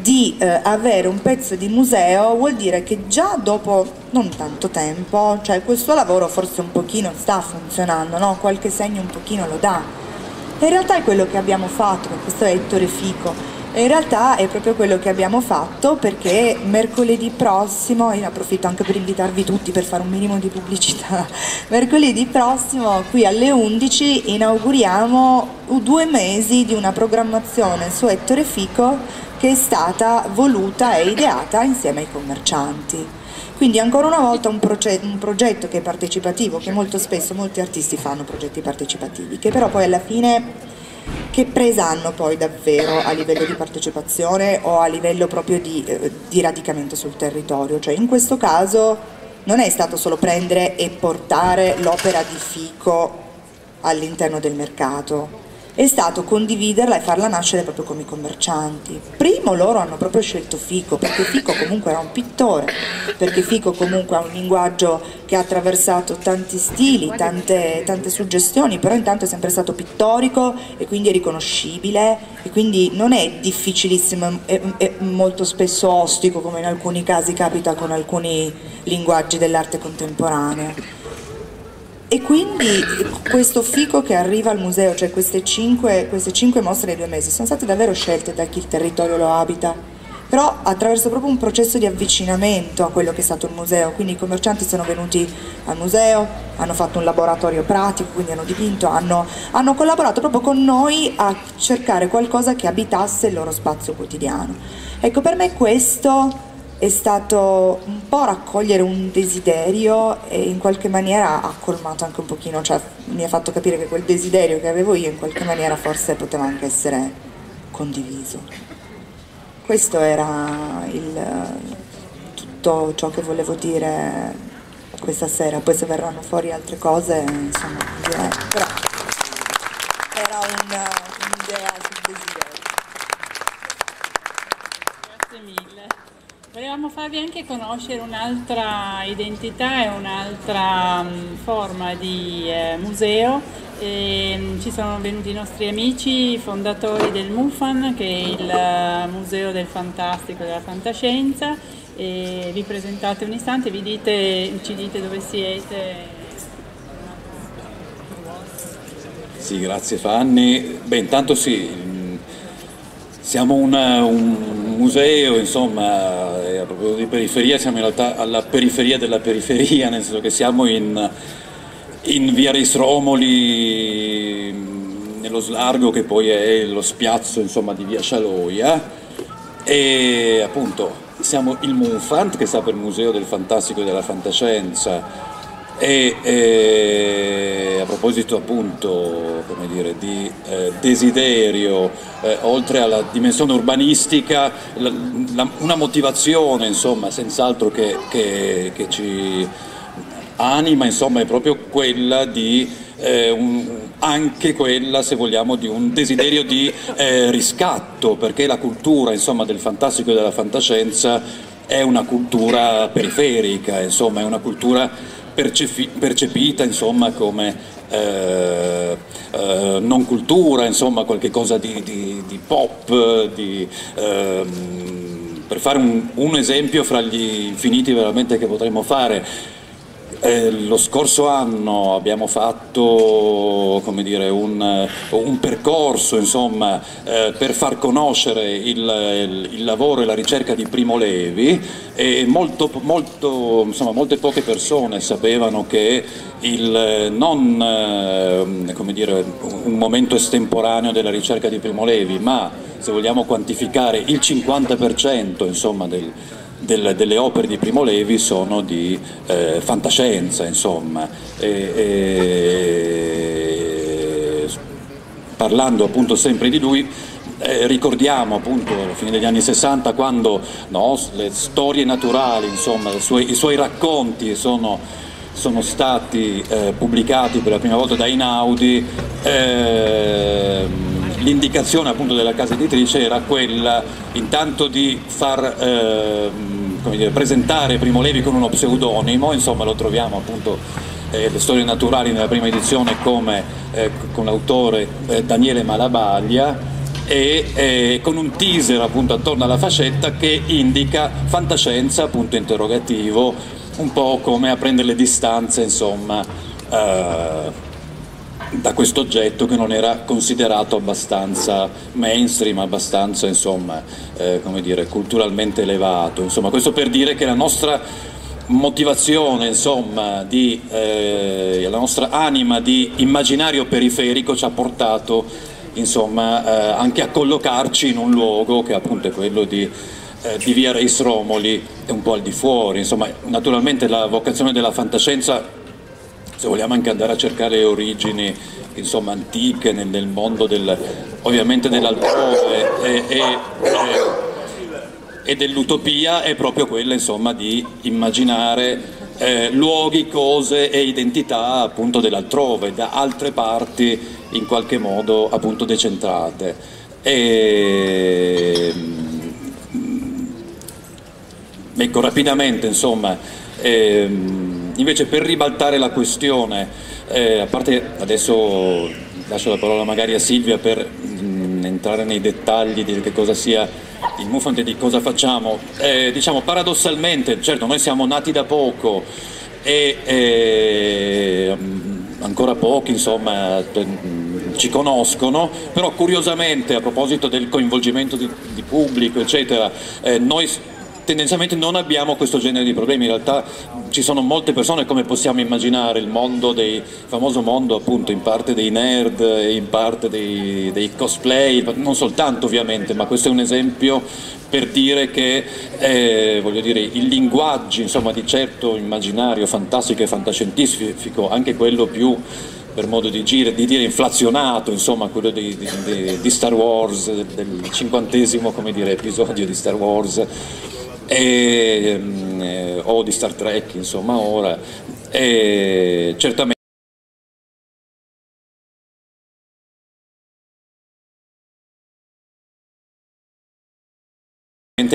di eh, avere un pezzo di museo vuol dire che già dopo non tanto tempo, cioè questo lavoro forse un pochino sta funzionando, no? qualche segno un pochino lo dà. In realtà è quello che abbiamo fatto, questo è Ettore Fico, in realtà è proprio quello che abbiamo fatto perché mercoledì prossimo, io approfitto anche per invitarvi tutti per fare un minimo di pubblicità, mercoledì prossimo qui alle 11 inauguriamo due mesi di una programmazione su Ettore Fico che è stata voluta e ideata insieme ai commercianti. Quindi ancora una volta un, proge- un, progetto che è partecipativo, che molto spesso molti artisti fanno progetti partecipativi, che però poi alla fine che presa hanno poi davvero a livello di partecipazione o a livello proprio di, eh, di radicamento sul territorio? Cioè in questo caso non è stato solo prendere e portare l'opera di Fico all'interno del mercato, è stato condividerla e farla nascere proprio come i commercianti. Primo loro hanno proprio scelto Fico, perché Fico comunque era un pittore, perché Fico comunque ha un linguaggio che ha attraversato tanti stili, tante, tante suggestioni, però intanto è sempre stato pittorico e quindi è riconoscibile e quindi non è difficilissimo, è, è molto spesso ostico come in alcuni casi capita con alcuni linguaggi dell'arte contemporanea. E quindi questo fico che arriva al museo, cioè queste cinque, queste cinque mostre nei due mesi, sono state davvero scelte da chi il territorio lo abita, però attraverso proprio un processo di avvicinamento a quello che è stato il museo, quindi i commercianti sono venuti al museo, hanno fatto un laboratorio pratico, quindi hanno dipinto, hanno, hanno collaborato proprio con noi a cercare qualcosa che abitasse il loro spazio quotidiano. Ecco, per me questo è stato un po' raccogliere un desiderio e in qualche maniera ha colmato anche un pochino, cioè mi ha fatto capire che quel desiderio che avevo io in qualche maniera forse poteva anche essere condiviso. Questo era il, tutto ciò che volevo dire questa sera, poi se verranno fuori altre cose, insomma, direi. però era un'idea sul desiderio. Grazie mille. Volevamo farvi anche conoscere un'altra identità e un'altra um, forma di eh, museo. E, um, ci sono venuti i nostri amici fondatori del MUFAN, che è il uh, Museo del Fantastico e della Fantascienza. E vi presentate un istante, vi dite, ci dite dove siete. Sì, grazie Fanny. Beh, intanto sì, siamo una, un museo, insomma, a proposito di periferia, siamo in realtà alla periferia della periferia, nel senso che siamo in, in via Reis Romoli, nello slargo che poi è lo spiazzo insomma, di via Scialoia. E appunto siamo il Munfant che sta per il Museo del Fantastico e della Fantascienza e, e, a proposito appunto dire, di eh, desiderio, eh, oltre alla dimensione urbanistica, la, la, una motivazione insomma, senz'altro che, che, che, ci anima insomma, è proprio quella di eh, un, anche quella, se vogliamo, di un desiderio di eh, riscatto, perché la cultura insomma, del fantastico e della fantascienza è una cultura periferica, insomma, è una cultura percepita insomma, come eh, eh, non cultura, insomma qualcosa di, di, di pop, di, ehm, per fare un, un esempio fra gli infiniti veramente che potremmo fare eh, lo scorso anno abbiamo fatto dire, un, un, percorso insomma, eh, per far conoscere il, il, il, lavoro e la ricerca di Primo Levi e molto, molto, insomma, molte poche persone sapevano che il, non eh, dire, un momento estemporaneo della ricerca di Primo Levi, ma se vogliamo quantificare il 50% insomma, del, del, delle opere di Primo Levi sono di eh, fantascienza, insomma. E, e, parlando appunto sempre di lui, eh, ricordiamo appunto alla fine degli anni 60 quando no, le storie naturali, insomma, i suoi, i suoi racconti sono, sono stati eh, pubblicati per la prima volta da Inaudi. Eh, l'indicazione appunto della casa editrice era quella intanto di far eh, dire, presentare Primo Levi con uno pseudonimo, insomma lo troviamo appunto eh, le storie naturali nella prima edizione come eh, con l'autore eh, Daniele Malabaglia e eh, con un teaser appunto attorno alla fascetta che indica fantascienza, punto interrogativo, un po' come a prendere le distanze insomma eh, da questo oggetto che non era considerato abbastanza mainstream, abbastanza insomma, eh, come dire, culturalmente elevato. Insomma, questo per dire che la nostra motivazione, insomma, di, eh, la nostra anima di immaginario periferico ci ha portato insomma, eh, anche a collocarci in un luogo che appunto è quello di, eh, di via Reis Romoli e un po' al di fuori. Insomma, naturalmente la vocazione della fantascienza se vogliamo anche andare a cercare origini insomma, antiche nel, nel mondo del, ovviamente dell'altrove e, e, e, e, dell'utopia è proprio quella insomma, di immaginare eh, luoghi, cose e identità appunto dell'altrove, da altre parti in qualche modo appunto decentrate. E, mm, ecco, rapidamente insomma, ehm, Invece per ribaltare la questione, eh, a parte adesso lascio la parola magari a Silvia per mh, mm, entrare nei dettagli di che cosa sia il Mufant e di cosa facciamo, eh, diciamo paradossalmente, certo noi siamo nati da poco e eh, ancora pochi insomma ci conoscono, però curiosamente a proposito del coinvolgimento di, di pubblico eccetera, eh, noi tendenzialmente non abbiamo questo genere di problemi, in realtà ci sono molte persone come possiamo immaginare, il mondo dei, famoso mondo appunto in parte dei nerd, in parte dei, dei cosplay, non soltanto ovviamente, ma questo è un esempio per dire che eh, dire, il linguaggio insomma, di certo immaginario fantastico e fantascientifico, anche quello più per modo di, gire, di dire inflazionato, insomma quello di, di, di Star Wars, del cinquantesimo dire, episodio di Star Wars, e, eh, o di Star Trek, insomma, ora. E certamente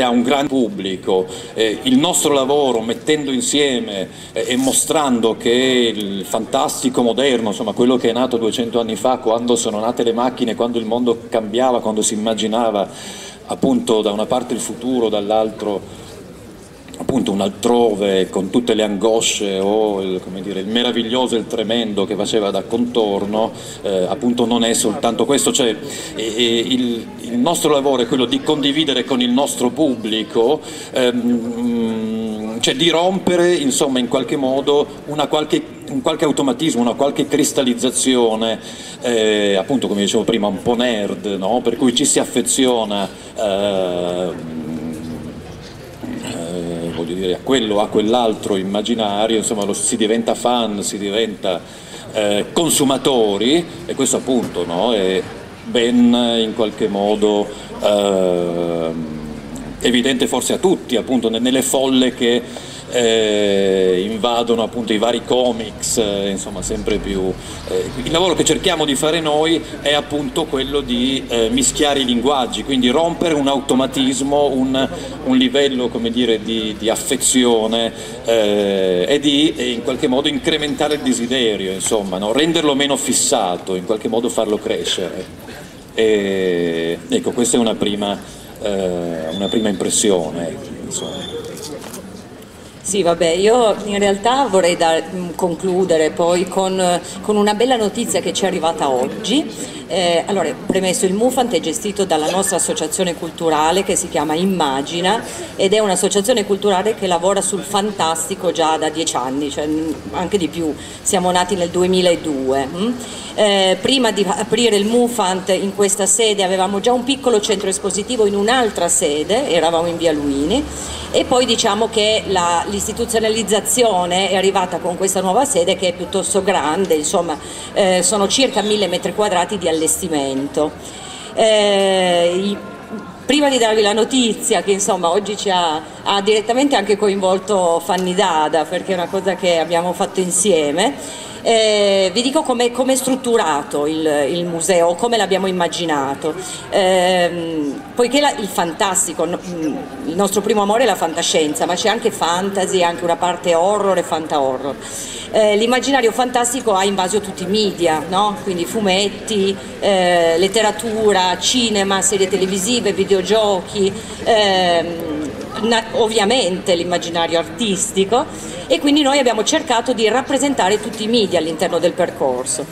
ha un gran pubblico, eh, il nostro lavoro mettendo insieme eh, e mostrando che il fantastico moderno, insomma quello che è nato 200 anni fa, quando sono nate le macchine, quando il mondo cambiava, quando si immaginava appunto da una parte il futuro, dall'altro appunto un altrove con tutte le angosce o il, dire, il meraviglioso e il tremendo che faceva da contorno, eh, appunto non è soltanto questo, cioè e, e il, il, nostro lavoro è quello di condividere con il nostro pubblico, ehm, cioè di rompere insomma in qualche modo una qualche un qualche automatismo, una qualche cristallizzazione, eh, appunto come dicevo prima, un po' nerd, no? per cui ci si affeziona eh, voglio dire, a quello a quell'altro immaginario, insomma lo, si diventa fan, si diventa eh, consumatori e questo appunto no, è ben in qualche modo eh, evidente forse a tutti, appunto nelle folle che eh, invadono appunto i vari comics, eh, insomma sempre più. Eh, il lavoro che cerchiamo di fare noi è appunto quello di eh, mischiare i linguaggi, quindi rompere un automatismo, un, un livello come dire, di, di affezione eh, e di in qualche modo incrementare il desiderio, insomma, no? renderlo meno fissato, in qualche modo farlo crescere. E, ecco, questa è una prima, eh, una prima impressione. Insomma. Sì, vabbè, io in realtà vorrei da, mm, concludere poi con, con, una bella notizia che ci è arrivata oggi. Eh, allora, premesso, il MUFANT è gestito dalla nostra associazione culturale che si chiama Immagina ed è un'associazione culturale che lavora sul fantastico già da dieci anni, cioè mm, anche di più, siamo nati nel 2002. Hm? Eh, prima di aprire il MUFANT in questa sede avevamo già un piccolo centro espositivo in un'altra sede, eravamo in via Luini e poi diciamo che la, l'istituzionalizzazione è arrivata con questa nuova sede che è piuttosto grande, insomma eh, sono circa mille metri quadrati di allestimento. Eh, prima di darvi la notizia che insomma oggi ci ha, ha, direttamente anche coinvolto Fanny Dada perché è una cosa che abbiamo fatto insieme Eh, vi dico come è strutturato il, il, museo, come l'abbiamo immaginato. Eh, poiché la, il fantastico, mm, il nostro primo amore è la fantascienza, ma c'è anche fantasy, anche una parte horror e fanta-horror. Eh, l'immaginario fantastico ha invaso tutti i media, no? quindi fumetti, eh, letteratura, cinema, serie televisive, videogiochi, ehm, ovviamente l'immaginario artistico e quindi noi abbiamo cercato di rappresentare tutti i media all'interno del percorso.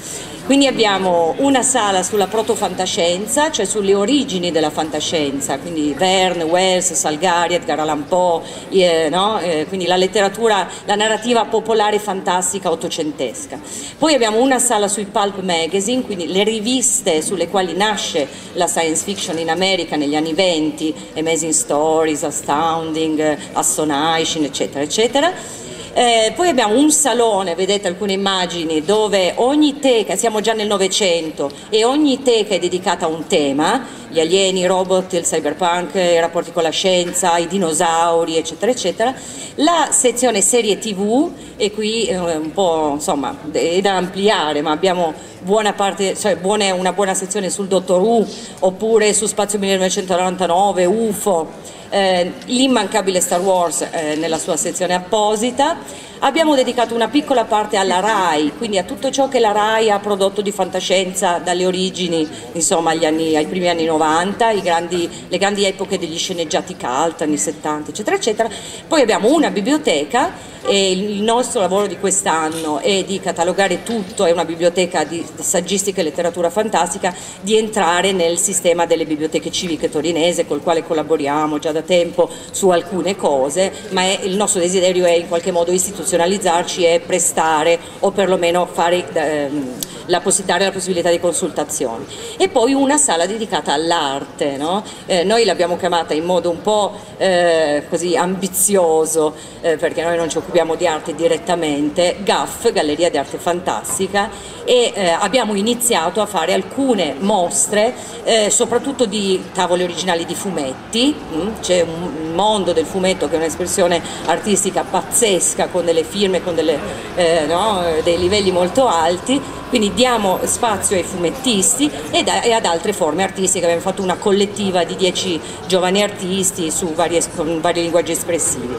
Quindi abbiamo una sala sulla protofantascienza, cioè sulle origini della fantascienza, quindi Verne, Wells, Salgari, Edgar Allan Poe, eh, no? eh, quindi la letteratura, la narrativa popolare fantastica ottocentesca. Poi abbiamo una sala sui pulp magazine, quindi le riviste sulle quali nasce la science fiction in America negli anni 20, Amazing Stories, Astounding, Astonishing, eccetera, eccetera eh, poi abbiamo un salone, vedete alcune immagini, dove ogni teca, siamo già nel Novecento, e ogni teca è dedicata a un tema, gli alieni, i robot, il cyberpunk, i rapporti con la scienza, i dinosauri, eccetera, eccetera. La sezione serie tv, e qui eh, un po' insomma, è da ampliare, ma abbiamo buona parte, cioè buone, una buona sezione sul Dottor Who, oppure su Spazio 1999, UFO eh, l'immancabile Star Wars eh, nella sua sezione apposita. Abbiamo dedicato una piccola parte alla RAI, quindi a tutto ciò che la RAI ha prodotto di fantascienza dalle origini, insomma, anni, ai primi anni 90, grandi, le grandi epoche degli sceneggiati cult, anni 70, eccetera, eccetera. Poi abbiamo una biblioteca e il nostro lavoro di quest'anno è di catalogare tutto, è una biblioteca di saggistica e letteratura fantastica, di entrare nel sistema delle biblioteche civiche torinese col quale collaboriamo già da tempo su alcune cose, ma è, il nostro desiderio è in qualche modo istituzionalizzarci e prestare o perlomeno fare... Ehm, la dare la possibilità di consultazioni. E poi una sala dedicata all'arte, no? eh, noi l'abbiamo chiamata in modo un po' eh, così ambizioso, eh, perché noi non ci occupiamo di arte direttamente, GAF, Galleria di Arte Fantastica, e eh, abbiamo iniziato a fare alcune mostre, eh, soprattutto di tavole originali di fumetti, mm? C'è un mondo del fumetto che è un'espressione artistica pazzesca, con delle firme, con delle, eh, no? dei livelli molto alti, quindi diamo spazio ai fumettisti e, da, e, ad altre forme artistiche. Abbiamo fatto una collettiva di dieci giovani artisti su varie, con vari linguaggi espressivi.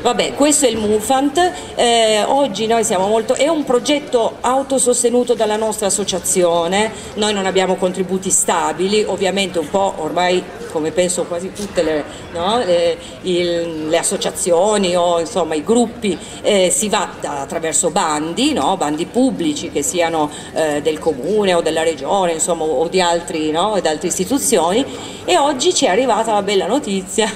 Vabbè, questo è il MUFANT, eh, oggi noi siamo molto, è un progetto autosostenuto dalla nostra associazione, noi non abbiamo contributi stabili, ovviamente un po' ormai come penso quasi tutte le, no, le, il, le associazioni o insomma, i gruppi, eh, si va attraverso bandi, no, bandi pubblici che siano eh, del comune o della regione insomma, o di altri, no, altre istituzioni. E oggi ci è arrivata la bella notizia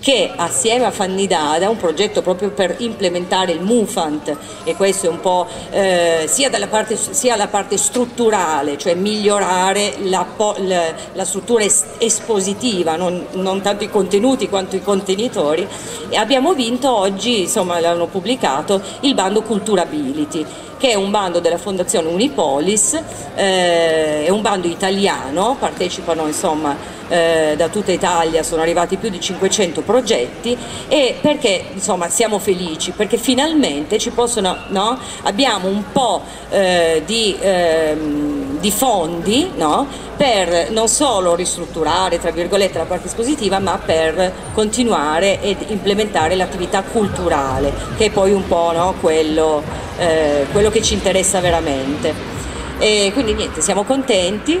che assieme a Fannidada, un progetto proprio per implementare il MUFANT e questo è un po' eh, sia, parte, sia, la parte strutturale, cioè migliorare la, la, la struttura es, espositiva, non, non, tanto i contenuti quanto i contenitori, e abbiamo vinto oggi, insomma l'hanno pubblicato, il bando Culturability che è un bando della Fondazione Unipolis, eh, è un bando italiano, partecipano insomma eh, da tutta Italia, sono arrivati più di 500 progetti e perché insomma siamo felici? Perché finalmente ci possono, no? abbiamo un po' eh, di, ehm, di, fondi no? Per non solo ristrutturare tra virgolette la parte espositiva ma per continuare ed implementare l'attività culturale che è poi un po' no? quello, eh, quello che ci interessa veramente. E quindi niente, siamo contenti,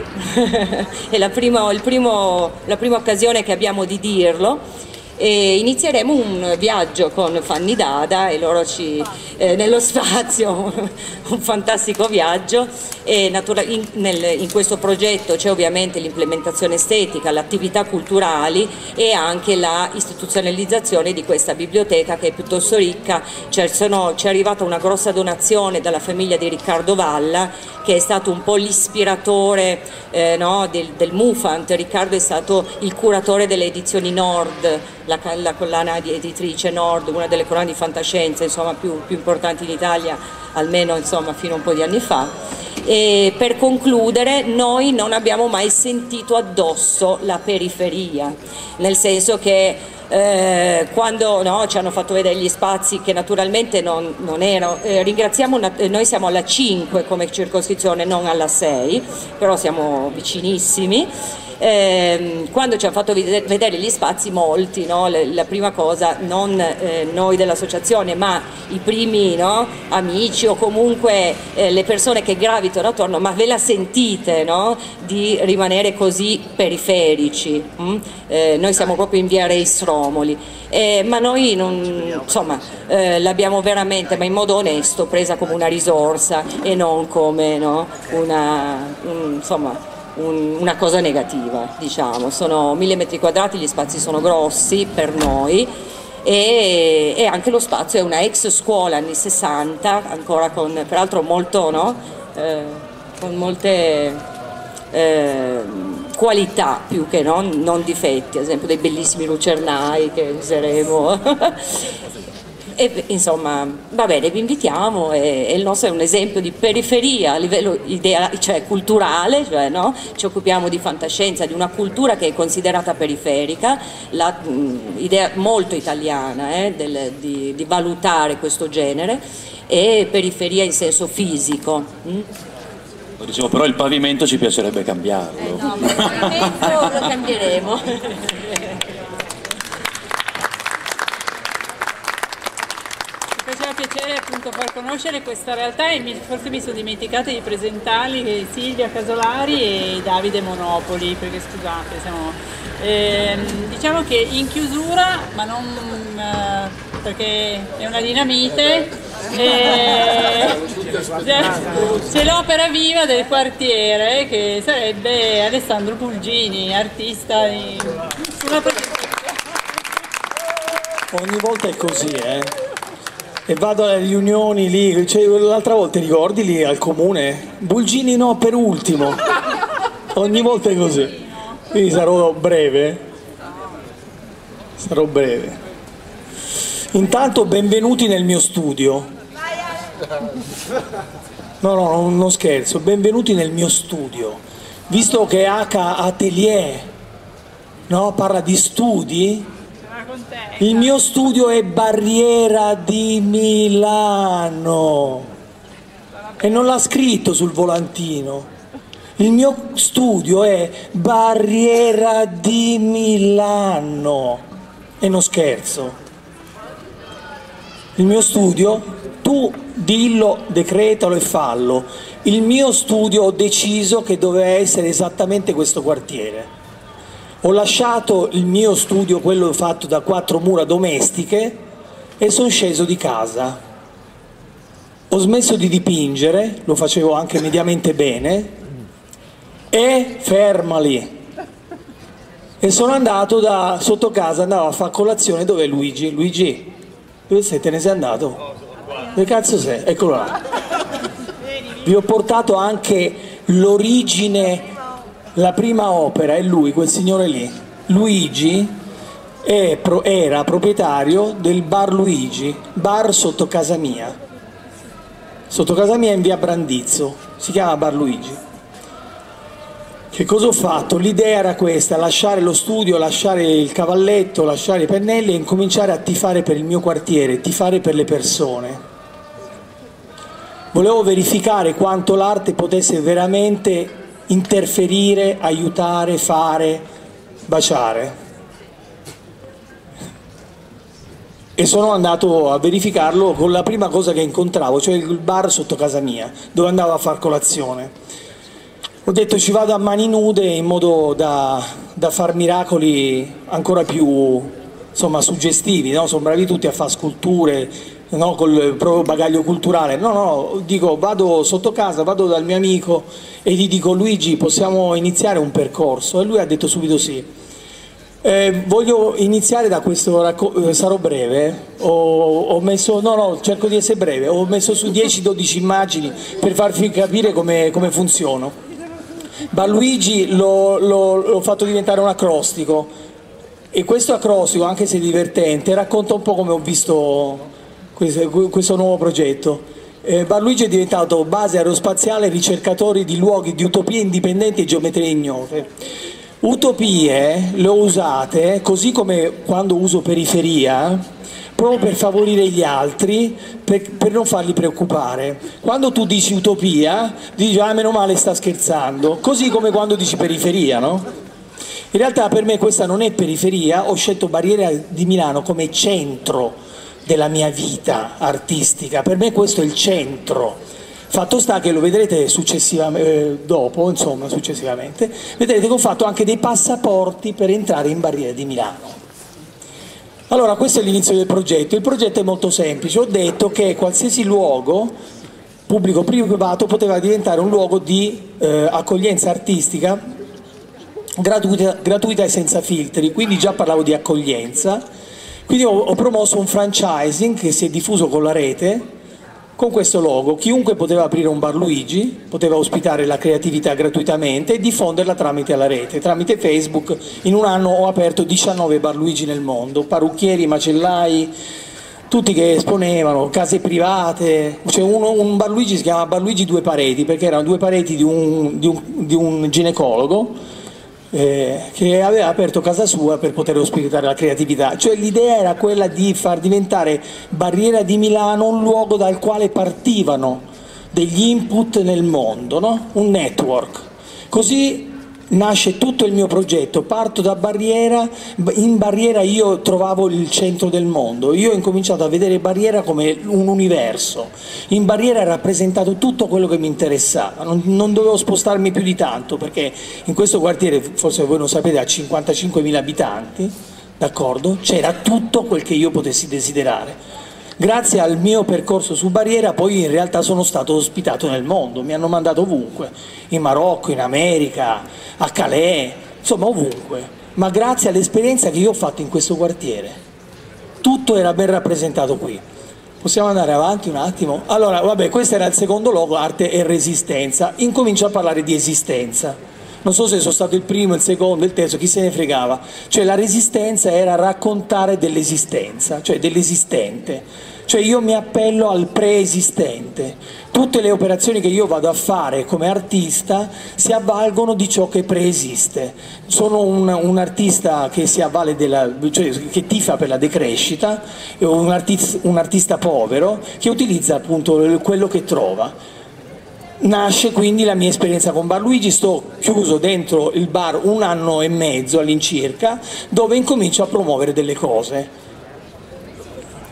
è la prima, primo, la prima occasione che abbiamo di dirlo e inizieremo un viaggio con Fanny Dada e loro ci, eh, nello spazio, un fantastico viaggio. E in, nel, in questo progetto c'è ovviamente l'implementazione estetica, le attività culturali e anche la istituzionalizzazione di questa biblioteca che è piuttosto ricca, c'è arrivata una grossa donazione dalla famiglia di Riccardo Valla che è stato un po' l'ispiratore eh, no, del, del Mufant, Riccardo è stato il curatore delle edizioni Nord, la, la collana di editrice Nord, una delle collane di fantascienza insomma, più, più, importanti in Italia, almeno insomma, fino a un po' di anni fa. E per concludere, noi non abbiamo mai sentito addosso la periferia, nel senso che eh, quando no, ci hanno fatto vedere gli spazi che naturalmente non, non erano, eh, ringraziamo, una, noi siamo alla 5 come circoscrizione, non alla 6, però siamo vicinissimi eh, quando ci hanno fatto vedere gli spazi molti, no? la prima cosa non eh, noi dell'associazione ma i primi no? amici o comunque eh, le persone che gravitano attorno, ma ve la sentite no? di rimanere così periferici? Mm? Eh, noi siamo proprio in via Reis Romoli, eh, ma noi non, insomma, eh, l'abbiamo veramente, ma in modo onesto, presa come una risorsa e non come una, un, insomma, un, una cosa negativa, diciamo. Sono mille metri quadrati, gli spazi sono grossi per noi e, e, anche lo spazio è una ex scuola anni 60, ancora con, peraltro molto, no? eh, con molte eh, qualità più che no? non difetti, ad esempio dei bellissimi lucernai che useremo E, insomma, va bene, vi invitiamo e, e, il nostro è un esempio di periferia a livello idea, cioè culturale, cioè, no? ci occupiamo di fantascienza, di una cultura che è considerata periferica, l'idea molto italiana eh, del, di, di, valutare questo genere e periferia in senso fisico. Mm? Lo dicevo, però il pavimento ci piacerebbe cambiarlo. Eh no, il pavimento lo cambieremo. piacere appunto far conoscere questa realtà e mi, forse mi sono dimenticata di presentarli Silvia Casolari e Davide Monopoli, perché scusate, siamo, ehm, diciamo che in chiusura, ma non eh, perché è una dinamite, eh, c'è l'opera viva del quartiere che sarebbe Alessandro Pulgini, artista di una Ogni volta è così, eh? E vado alle riunioni lì, cioè, l'altra volta ricordi lì al comune? Bulgini no per ultimo, ogni volta è così, quindi sarò breve, sarò breve. Intanto benvenuti nel mio studio. No, no, non scherzo, benvenuti nel mio studio. Visto che H Atelier no, parla di studi, il mio studio è Barriera di Milano e non l'ha scritto sul volantino. Il mio studio è Barriera di Milano e non scherzo. Il mio studio, tu dillo, decretalo e fallo. Il mio studio ho deciso che doveva essere esattamente questo quartiere ho lasciato il mio studio, quello fatto da quattro mura domestiche, e sono sceso di casa. Ho smesso di dipingere, lo facevo anche mediamente bene, e ferma lì. E sono andato da sotto casa, andavo a fare colazione dove è Luigi. Luigi, dove sei? Te ne sei andato? Dove cazzo sei? Eccolo là. Vi ho portato anche l'origine la prima opera è lui, quel signore lì. Luigi pro, era proprietario del bar Luigi, bar sotto casa mia. Sotto casa mia in via Brandizzo, si chiama bar Luigi. Che cosa ho fatto? L'idea era questa, lasciare lo studio, lasciare il cavalletto, lasciare i pennelli e incominciare a tifare per il mio quartiere, tifare per le persone. Volevo verificare quanto l'arte potesse veramente interferire, aiutare, fare, baciare. E sono andato a verificarlo con la prima cosa che incontravo, cioè il bar sotto casa mia, dove andavo a far colazione. Ho detto ci vado a mani nude in modo da, da far miracoli ancora più insomma, suggestivi, no? sono bravi tutti a fare sculture, no, col proprio bagaglio culturale. No, no, dico vado sotto casa, vado dal mio amico e gli dico Luigi possiamo iniziare un percorso e lui ha detto subito sì. Eh, voglio iniziare da questo racconto, eh, sarò breve, ho, ho, messo, no no, cerco di essere breve, ho messo su 10-12 immagini per farvi capire come, come funziono. Ma Luigi l'ho fatto diventare un acrostico e questo acrostico, anche se divertente, racconta un po' come ho visto questo, questo nuovo progetto. Eh, Barluigi è diventato base aerospaziale ricercatore di luoghi di utopie indipendenti e geometrie ignote. Utopie le ho usate così come quando uso periferia, proprio per favorire gli altri, per, per, non farli preoccupare. Quando tu dici utopia, dici ah meno male sta scherzando, così come quando dici periferia, no? In realtà per me questa non è periferia, ho scelto Barriera di Milano come centro della mia vita artistica, per me questo è il centro. Fatto sta che lo vedrete successivamente, eh, dopo, insomma, successivamente, vedrete che ho fatto anche dei passaporti per entrare in Barriera di Milano. Allora, questo è l'inizio del progetto. Il progetto è molto semplice. Ho detto che qualsiasi luogo, pubblico, privato, poteva diventare un luogo di eh, accoglienza artistica gratuita, gratuita, e senza filtri. Quindi già parlavo di accoglienza. Quindi ho, ho promosso un franchising che si è diffuso con la rete con questo logo. Chiunque poteva aprire un bar Luigi, poteva ospitare la creatività gratuitamente e diffonderla tramite la rete, tramite Facebook. In un anno ho aperto 19 bar Luigi nel mondo, parrucchieri, macellai, tutti che esponevano, case private, c'è uno, un bar Luigi si chiama Bar Luigi Due Pareti perché erano due pareti di un, di un, di un ginecologo eh, che aveva aperto casa sua per poter ospitare la creatività. Cioè l'idea era quella di far diventare Barriera di Milano un luogo dal quale partivano degli input nel mondo, no? un network. Così nasce tutto il mio progetto, parto da Barriera, in Barriera io trovavo il centro del mondo, io ho incominciato a vedere Barriera come un universo, in Barriera è rappresentato tutto quello che mi interessava, non, non dovevo spostarmi più di tanto perché in questo quartiere, forse voi non sapete, ha 55.000 abitanti, d'accordo? C'era tutto quel che io potessi desiderare grazie al mio percorso su Barriera poi in realtà sono stato ospitato nel mondo, mi hanno mandato ovunque, in Marocco, in America, a Calais, insomma ovunque, ma grazie all'esperienza che io ho fatto in questo quartiere. Tutto era ben rappresentato qui. Possiamo andare avanti un attimo? Allora, vabbè, questo era il secondo logo, arte e resistenza. Incomincio a parlare di esistenza. Non so se sono stato il primo, il secondo, il terzo, chi se ne fregava. Cioè la resistenza era raccontare dell'esistenza, cioè dell'esistente cioè io mi appello al preesistente. Tutte le operazioni che io vado a fare come artista si avvalgono di ciò che preesiste. Sono un, un artista che si avvale della, cioè che tifa per la decrescita, un artista, un artista povero che utilizza appunto quello che trova. Nasce quindi la mia esperienza con Bar Luigi, sto chiuso dentro il bar un anno e mezzo all'incirca, dove incomincio a promuovere delle cose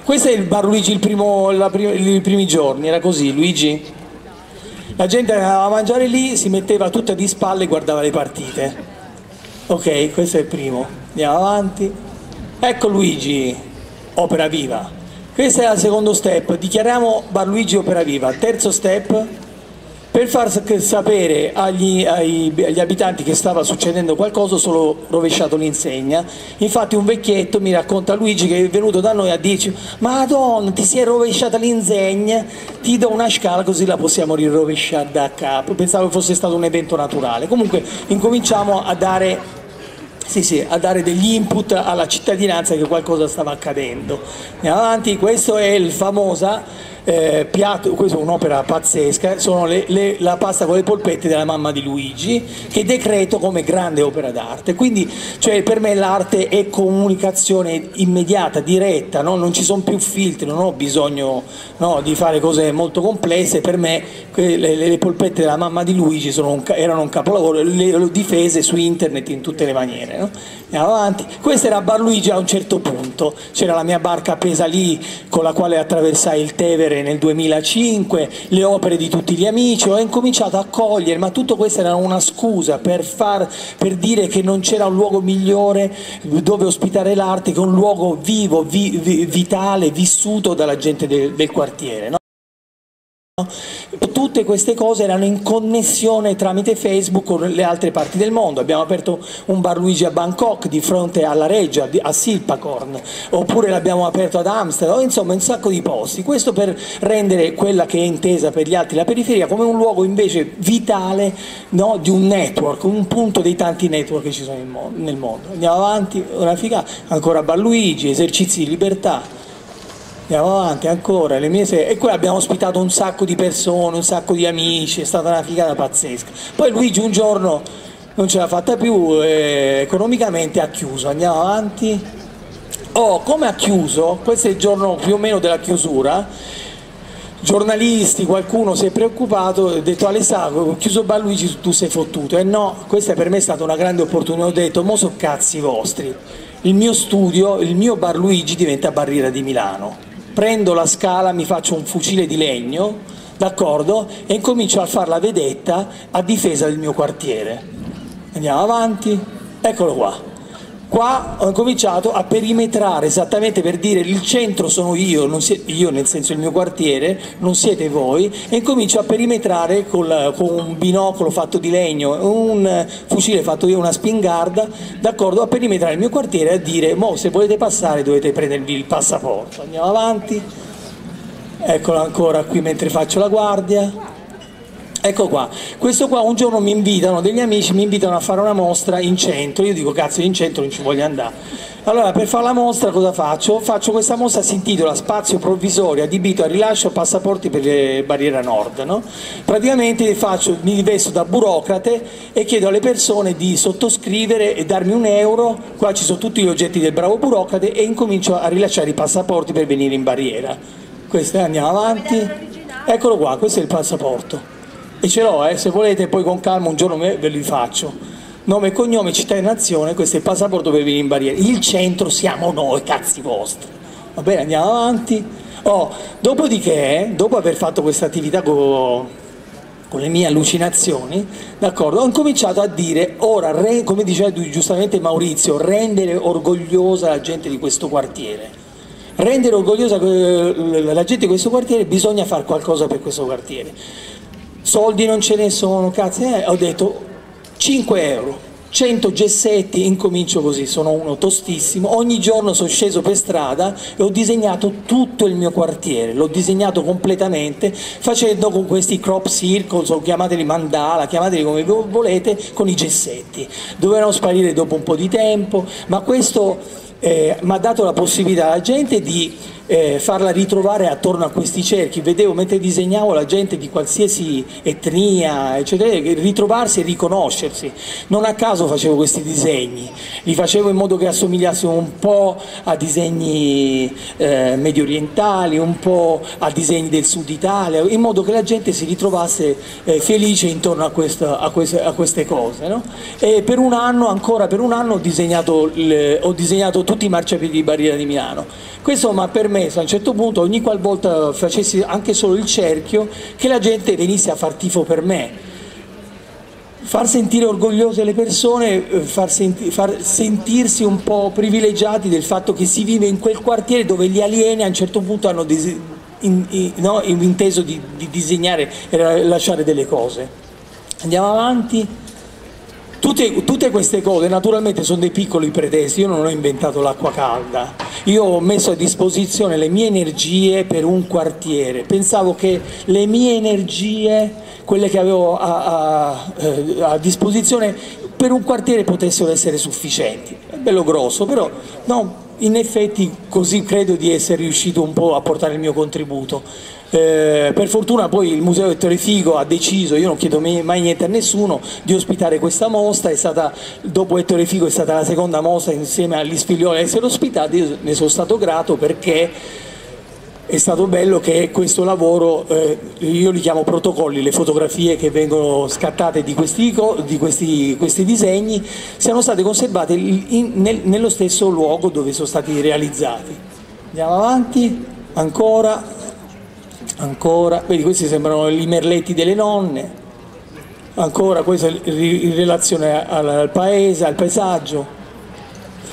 questo è il bar Luigi il primo, i primi giorni, era così, Luigi? La gente andava a mangiare lì, si metteva tutta di spalle e guardava le partite. Ok, questo è il primo. Andiamo avanti. Ecco Luigi, opera viva. Questo è il secondo step, dichiariamo Bar Luigi opera viva. Terzo step, per far sapere agli, ai, agli, abitanti che stava succedendo qualcosa solo rovesciato l'insegna. Infatti un vecchietto mi racconta Luigi che è venuto da noi a dirci madonna ti si è rovesciata l'insegna ti do una scala così la possiamo rirovesciare da capo. Pensavo fosse stato un evento naturale. Comunque incominciamo a dare sì, sì, a dare degli input alla cittadinanza che qualcosa stava accadendo. Andiamo avanti, questo è il famosa eh, piatto, questa è un'opera pazzesca, sono le, le, la pasta con le polpette della mamma di Luigi, che decreto come grande opera d'arte. Quindi cioè, per me l'arte è comunicazione immediata, diretta, no? non ci sono più filtri, non ho bisogno no, di fare cose molto complesse, per me le, le polpette della mamma di Luigi un, erano un capolavoro, le ho difese su internet in tutte le maniere. No? Andiamo avanti. Questo era Bar Luigi a un certo punto, c'era la mia barca appesa lì con la quale attraversai il Tevere nel 2005, le opere di tutti gli amici, ho incominciato a cogliere, ma tutto questo era una scusa per, far, per dire che non c'era un luogo migliore dove ospitare l'arte che un luogo vivo, vi, vi, vitale, vissuto dalla gente del, del quartiere. No? Tutte queste cose erano in connessione tramite Facebook con le altre parti del mondo. Abbiamo aperto un bar Luigi a Bangkok di fronte alla Reggia, a Silpacorn, oppure l'abbiamo aperto ad Amsterdam, insomma un sacco di posti. Questo per rendere quella che è intesa per gli altri la periferia come un luogo invece vitale no, di un network, un punto dei tanti network che ci sono nel mondo. Andiamo avanti, una figa, ancora Bar Luigi, esercizi di libertà andiamo avanti ancora le mie e qui abbiamo ospitato un sacco di persone un sacco di amici è stata una figata pazzesca poi Luigi un giorno non ce l'ha fatta più, eh, economicamente ha chiuso, andiamo avanti. Oh, come ha chiuso, questo è il giorno più o meno della chiusura, giornalisti, qualcuno si è preoccupato, ha detto Alessandro, ho chiuso Barluigi, tu sei fottuto. E no, questa per me è stata una grande opportunità, ho detto, mo so cazzi vostri, il mio studio, il mio Bar Luigi diventa Barriera di Milano. Prendo la scala, mi faccio un fucile di legno, d'accordo? E incomincio a fare la vedetta a difesa del mio quartiere. Andiamo avanti, eccolo qua. Qua ho cominciato a perimetrare esattamente per dire il centro sono io, sie- io nel senso il mio quartiere, non siete voi, e incomincio a perimetrare col- con un binocolo fatto di legno, un fucile fatto di una spingarda, d'accordo, a perimetrare il mio quartiere e a dire, mo se volete passare dovete prendervi il passaporto. Andiamo avanti, eccolo ancora qui mentre faccio la guardia. Ecco qua, questo qua un giorno mi invitano, degli amici mi invitano a fare una mostra in centro, io dico cazzo in centro non ci voglio andare. Allora per fare la mostra cosa faccio? Faccio questa mostra si intitola Spazio provvisorio adibito al rilascio passaporti per le barriere nord. No? Praticamente faccio, mi vesto da burocrate e chiedo alle persone di sottoscrivere e darmi un euro, qua ci sono tutti gli oggetti del bravo burocrate e incomincio a rilasciare i passaporti per venire in barriera. Questo andiamo avanti. Eccolo qua, questo è il passaporto e ce l'ho, eh, se volete poi con calma un giorno ve li faccio. Nome e cognome, città e nazione, questo è il passaporto per venire in barriera. Il centro siamo noi, cazzi vostri. Va bene, andiamo avanti. Oh, dopodiché, dopo aver fatto questa attività con, con le mie allucinazioni, d'accordo, ho cominciato a dire, ora, re, come diceva giustamente Maurizio, rendere orgogliosa la gente di questo quartiere. Rendere orgogliosa eh, la gente di questo quartiere bisogna fare qualcosa per questo quartiere soldi non ce ne sono, cazzo, eh, ho detto 5 euro, 100 gessetti, incomincio così, sono uno tostissimo, ogni giorno sono sceso per strada e ho disegnato tutto il mio quartiere, l'ho disegnato completamente facendo con questi crop circles o chiamateli mandala, chiamateli come volete, con i gessetti. Dovevano sparire dopo un po' di tempo, ma questo eh, mi ha dato la possibilità alla gente di eh, farla ritrovare attorno a questi cerchi. Vedevo mentre disegnavo la gente di qualsiasi etnia, eccetera, ritrovarsi e riconoscersi. Non a caso facevo questi disegni, li facevo in modo che assomigliassero un po' a disegni eh, medio orientali, un po' a disegni del sud Italia, in modo che la gente si ritrovasse eh, felice intorno a, questa, a, queste, a queste, cose. No? E per un anno, ancora per un anno, ho disegnato, il, ho disegnato tutti i marciapiedi di Barriera di Milano. Questo mi ha permesso a un certo punto, ogni qualvolta facessi anche solo il cerchio, che la gente venisse a far tifo per me. Far sentire orgogliose le persone, eh, far, senti, far sentirsi un po' privilegiati del fatto che si vive in quel quartiere dove gli alieni a un certo punto hanno in, in, no, inteso di, di disegnare e lasciare delle cose. Andiamo avanti. Tutte, tutte, queste cose naturalmente sono dei piccoli pretesti, io non ho inventato l'acqua calda, io ho messo a disposizione le mie energie per un quartiere, pensavo che le mie energie, quelle che avevo a, a, eh, a disposizione per un quartiere potessero essere sufficienti, è bello grosso, però no, in effetti così credo di essere riuscito un po' a portare il mio contributo. Eh, per fortuna poi il Museo Ettore Figo ha deciso, io non chiedo mai niente a nessuno, di ospitare questa mostra, stata, dopo Ettore Figo è stata la seconda mostra insieme agli Sfiglioli a essere ospitati, io ne sono stato grato perché è stato bello che questo lavoro, eh, io li chiamo protocolli, le fotografie che vengono scattate di questi, di questi, questi disegni, siano state conservate in, nel, nello stesso luogo dove sono stati realizzati. Andiamo avanti, ancora, ancora, vedi questi sembrano i merletti delle nonne, ancora questo in relazione al, al paese, al paesaggio,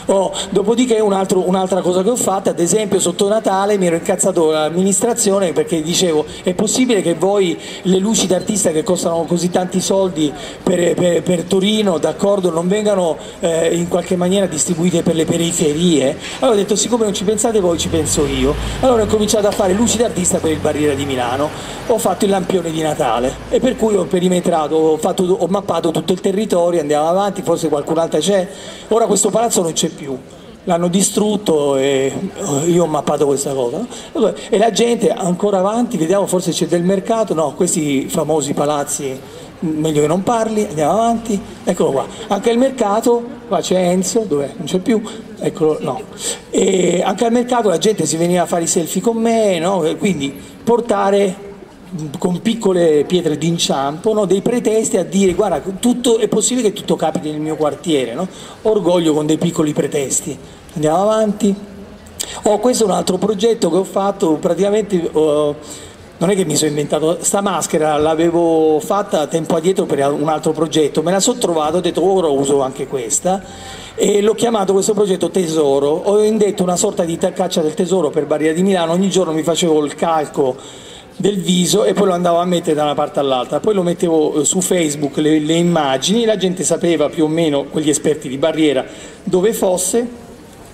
Oh, dopodiché un altro, un'altra cosa che ho fatto, ad esempio sotto Natale mi ero incazzato l'amministrazione perché dicevo è possibile che voi le luci d'artista che costano così tanti soldi per, per, per Torino, d'accordo, non vengano eh, in qualche maniera distribuite per le periferie? Allora ho detto siccome non ci pensate voi ci penso io. Allora ho cominciato a fare luci d'artista per il Barriera di Milano, ho fatto il lampione di Natale e per cui ho perimetrato, ho, fatto, ho mappato tutto il territorio, andiamo avanti, forse qualcun'altra c'è. Ora questo palazzo non c'è più, l'hanno distrutto e eh, io ho mappato questa cosa. E la gente ancora avanti, vediamo forse c'è del mercato, no, questi famosi palazzi meglio che non parli, andiamo avanti, eccolo qua. Anche al mercato, qua c'è Enzo, dov'è? Non c'è più, eccolo, no. E anche al mercato la gente si veniva a fare i selfie con me, no? quindi portare con piccole pietre d'inciampo no? dei pretesti a dire guarda tutto, è possibile che tutto capiti nel mio quartiere no? orgoglio con dei piccoli pretesti andiamo avanti oh, questo è un altro progetto che ho fatto praticamente oh, non è che mi sono inventato sta maschera l'avevo fatta tempo addietro per un altro progetto me la sono trovata ho detto ora uso anche questa e l'ho chiamato questo progetto Tesoro ho indetto una sorta di caccia del tesoro per Barriera di Milano ogni giorno mi facevo il calco del viso e poi lo andavo a mettere da una parte all'altra, poi lo mettevo eh, su Facebook le, le immagini, la gente sapeva più o meno, quegli esperti di barriera, dove fosse,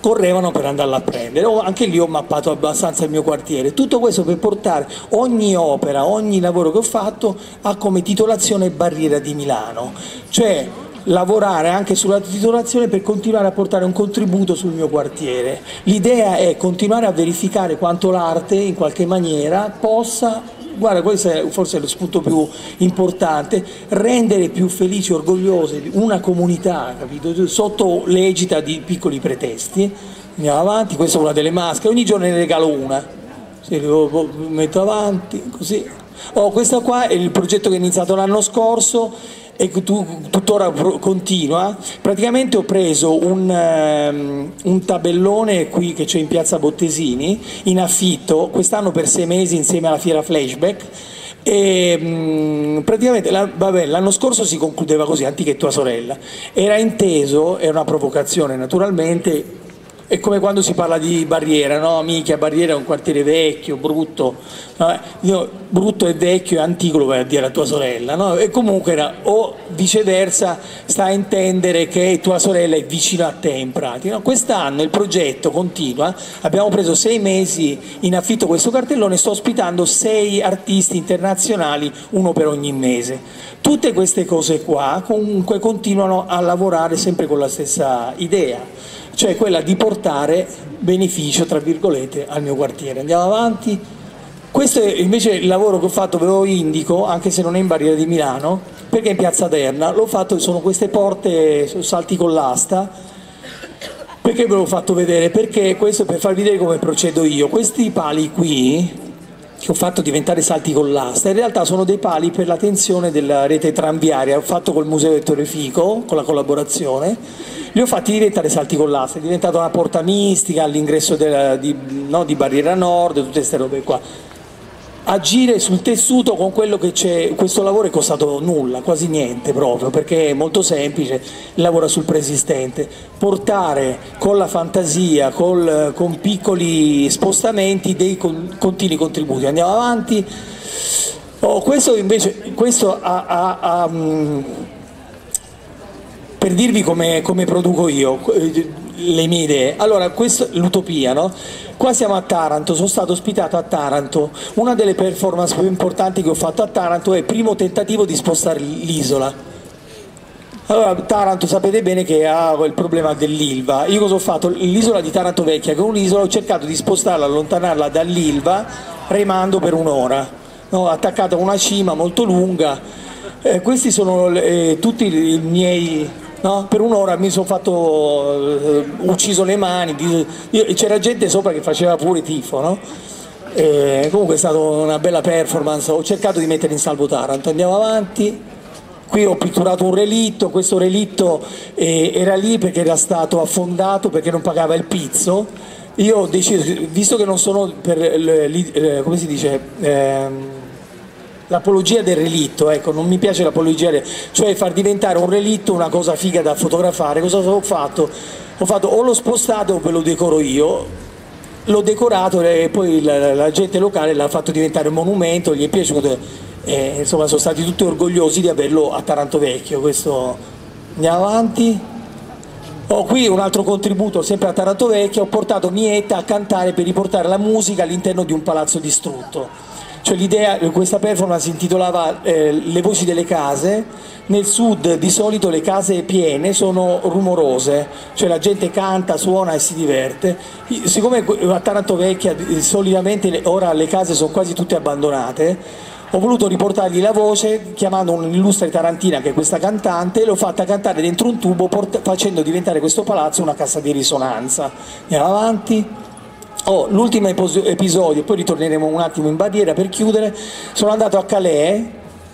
correvano per andarla a prendere. Anche lì ho mappato abbastanza il mio quartiere. Tutto questo per portare ogni opera, ogni lavoro che ho fatto ha come titolazione Barriera di Milano. Cioè lavorare anche sulla titolazione per continuare a portare un contributo sul mio quartiere. L'idea è continuare a verificare quanto l'arte in qualche maniera possa guarda questo è forse lo spunto più importante, rendere più felici e orgogliosi una comunità, capito? sotto l'egita di piccoli pretesti. Andiamo avanti, questa è una delle maschere, ogni giorno ne regalo una, se lo metto avanti, così. Oh, questo qua è il progetto che è iniziato l'anno scorso e tu, tuttora continua, praticamente ho preso un, um, un tabellone qui che c'è in piazza Bottesini in affitto, quest'anno per sei mesi insieme alla fiera Flashback. E mm, praticamente la, vabbè, l'anno scorso si concludeva così, antica e tua sorella, era inteso, è una provocazione naturalmente, è come quando si parla di Barriera, no? Mica Barriera è un quartiere vecchio, brutto, no? Io, brutto e vecchio e antico lo vai a dire a tua sorella, no? E comunque era, o viceversa sta a intendere che tua sorella è vicino a te in pratica. No? Quest'anno il progetto continua, abbiamo preso sei mesi in affitto questo cartellone, sto ospitando sei artisti internazionali, uno per ogni mese. Tutte queste cose qua comunque continuano a lavorare sempre con la stessa idea cioè quella di portare beneficio, tra virgolette, al mio quartiere. Andiamo avanti. Questo è invece il lavoro che ho fatto, ve lo indico, anche se non è in barriera di Milano, perché in piazza Derna l'ho fatto, sono queste porte salti con l'asta, perché ve l'ho fatto vedere? Perché questo è per farvi vedere come procedo io. Questi pali qui, che ho fatto diventare salti con l'asta, in realtà sono dei pali per la tensione della rete tranviaria, ho fatto col Museo Ettore Fico, con la collaborazione, li ho fatti diventare salti con l'asta, è diventata una porta mistica all'ingresso di, no, di Barriera Nord, tutte queste robe qua. Agire sul tessuto con quello che c'è, questo lavoro è costato nulla, quasi niente proprio, perché è molto semplice, lavora sul preesistente. Portare con la fantasia, col, con piccoli spostamenti, dei con, continui contributi. Andiamo avanti. Oh, questo invece, questo ha, ha, ha mm, per dirvi come, come, produco io le mie idee. Allora, questa è l'utopia, no? Qua siamo a Taranto, sono stato ospitato a Taranto. Una delle performance più importanti che ho fatto a Taranto è il primo tentativo di spostare l'isola. Allora, Taranto sapete bene che ha il problema dell'Ilva. Io cosa ho fatto? L'isola di Taranto Vecchia, che è un'isola, ho cercato di spostarla, allontanarla dall'Ilva remando per un'ora. No? Attaccata a una cima molto lunga. Eh, questi sono eh, tutti i miei No? per un'ora mi sono fatto eh, ucciso le mani c'era gente sopra che faceva pure tifo no? comunque è stata una bella performance ho cercato di mettere in salvo Taranto andiamo avanti qui ho pitturato un relitto questo relitto eh, era lì perché era stato affondato perché non pagava il pizzo io ho deciso visto che non sono per eh, come si dice ehm, l'apologia del relitto, ecco, non mi piace l'apologia, cioè far diventare un relitto una cosa figa da fotografare, cosa ho fatto? Ho fatto o l'ho spostato o ve lo decoro io, l'ho decorato e poi la, la gente locale l'ha fatto diventare un monumento, gli è piaciuto, e, insomma sono stati tutti orgogliosi di averlo a Taranto Vecchio, questo andiamo avanti. Ho qui un altro contributo sempre a Taranto Vecchio, ho portato Mietta a cantare per riportare la musica all'interno di un palazzo distrutto Cioè l'idea, questa performance si intitolava eh, Le voci delle case, nel sud di solito le case piene sono rumorose, cioè la gente canta, suona e si diverte. Siccome a Taranto Vecchia solitamente ora le case sono quasi tutte abbandonate, ho voluto riportargli la voce chiamando un'illustre tarantina che è questa cantante e l'ho fatta cantare dentro un tubo facendo diventare questo palazzo una cassa di risonanza. Andiamo avanti. Oh, l'ultimo episodio, poi ritorneremo un attimo in barriera per chiudere. Sono andato a Calais,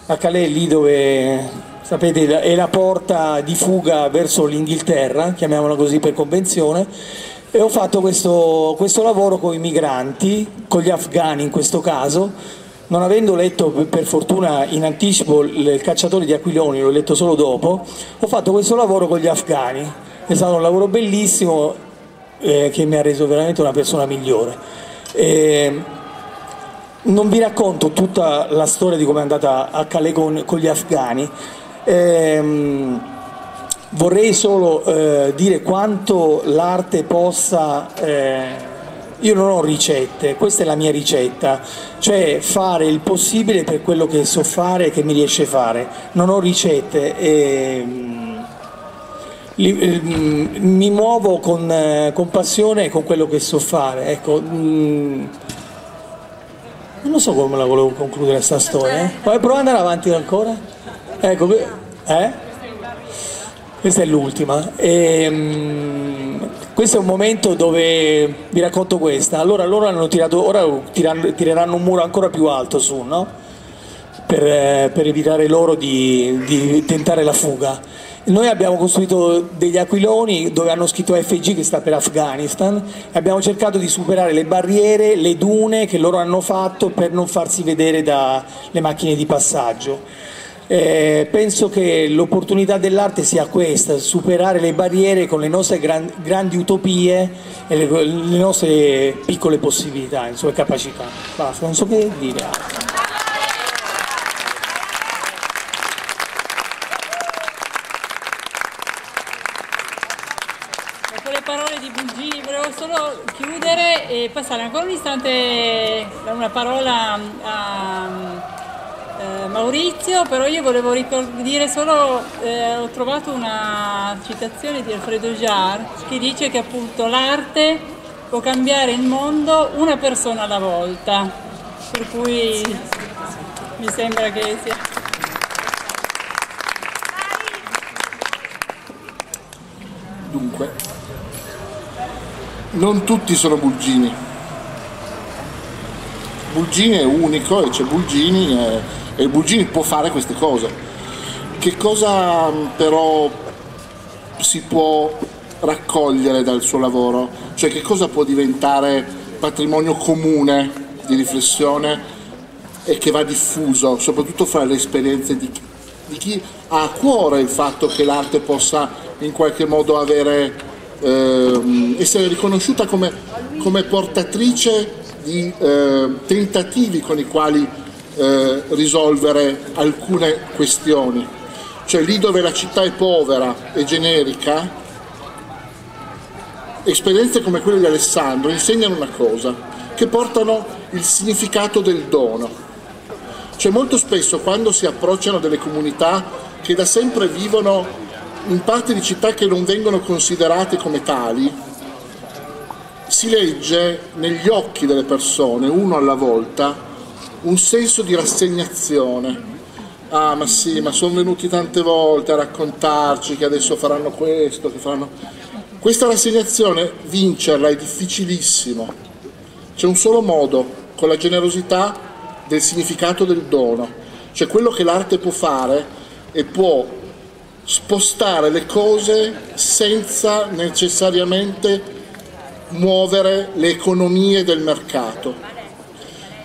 a Calais lì dove sapete è la porta di fuga verso l'Inghilterra, chiamiamola così per convenzione, e ho fatto questo, questo lavoro con i migranti, con gli afghani in questo caso, non avendo letto per fortuna in anticipo il cacciatore di aquiloni, l'ho letto solo dopo, ho fatto questo lavoro con gli afghani. È stato un lavoro bellissimo eh, che mi ha reso veramente una persona migliore. Eh, non vi racconto tutta la storia di come è andata a Calais con, con gli afghani, eh, vorrei solo eh, dire quanto l'arte possa... Eh, io non ho ricette, questa è la mia ricetta, cioè fare il possibile per quello che so fare e che mi riesce a fare. Non ho ricette. E, mm, mi muovo con, eh, con, passione e con quello che so fare. Ecco, mm, non so come la volevo concludere questa storia. Eh? Poi prova ad andare avanti ancora. Ecco, eh? Questa è l'ultima. E, um, questo è un momento dove vi racconto questa. Allora loro hanno tirato, ora tiran, tireranno un muro ancora più alto su, no? Per, eh, per evitare loro di, di tentare la fuga noi abbiamo costruito degli aquiloni dove hanno scritto FG che sta per Afghanistan e abbiamo cercato di superare le barriere, le dune che loro hanno fatto per non farsi vedere dalle macchine di passaggio. Eh, penso che l'opportunità dell'arte sia questa, superare le barriere con le nostre gran, grandi utopie e le, le, nostre piccole possibilità, le sue capacità. Basta, non so che dire. chiudere e passare ancora un istante una parola a eh, Maurizio, però io volevo dire solo, eh, ho trovato una citazione di Alfredo Jarre che dice che appunto l'arte può cambiare il mondo una persona alla volta, per cui mi sembra che sia... Dunque, non tutti sono Bulgini. Bulgini è unico e c'è Bulgini e, e il Bulgini può fare queste cose. Che cosa però si può raccogliere dal suo lavoro? Cioè che cosa può diventare patrimonio comune di riflessione e che va diffuso, soprattutto fra le esperienze di, di chi ha a cuore il fatto che l'arte possa in qualche modo avere eh, essere riconosciuta come, come portatrice di eh, tentativi con i quali eh, risolvere alcune questioni. Cioè lì dove la città è povera e generica, esperienze come quelle di Alessandro insegnano una cosa, che portano il significato del dono. Cioè molto spesso quando si approcciano delle comunità che da sempre vivono in parte di città che non vengono considerate come tali, si legge negli occhi delle persone, uno alla volta, un senso di rassegnazione. Ah, ma sì, ma sono venuti tante volte a raccontarci che adesso faranno questo, che faranno... Questa rassegnazione, vincerla è difficilissimo. C'è un solo modo, con la generosità del significato del dono. Cioè quello che l'arte può fare e può spostare le cose senza necessariamente muovere le economie del mercato.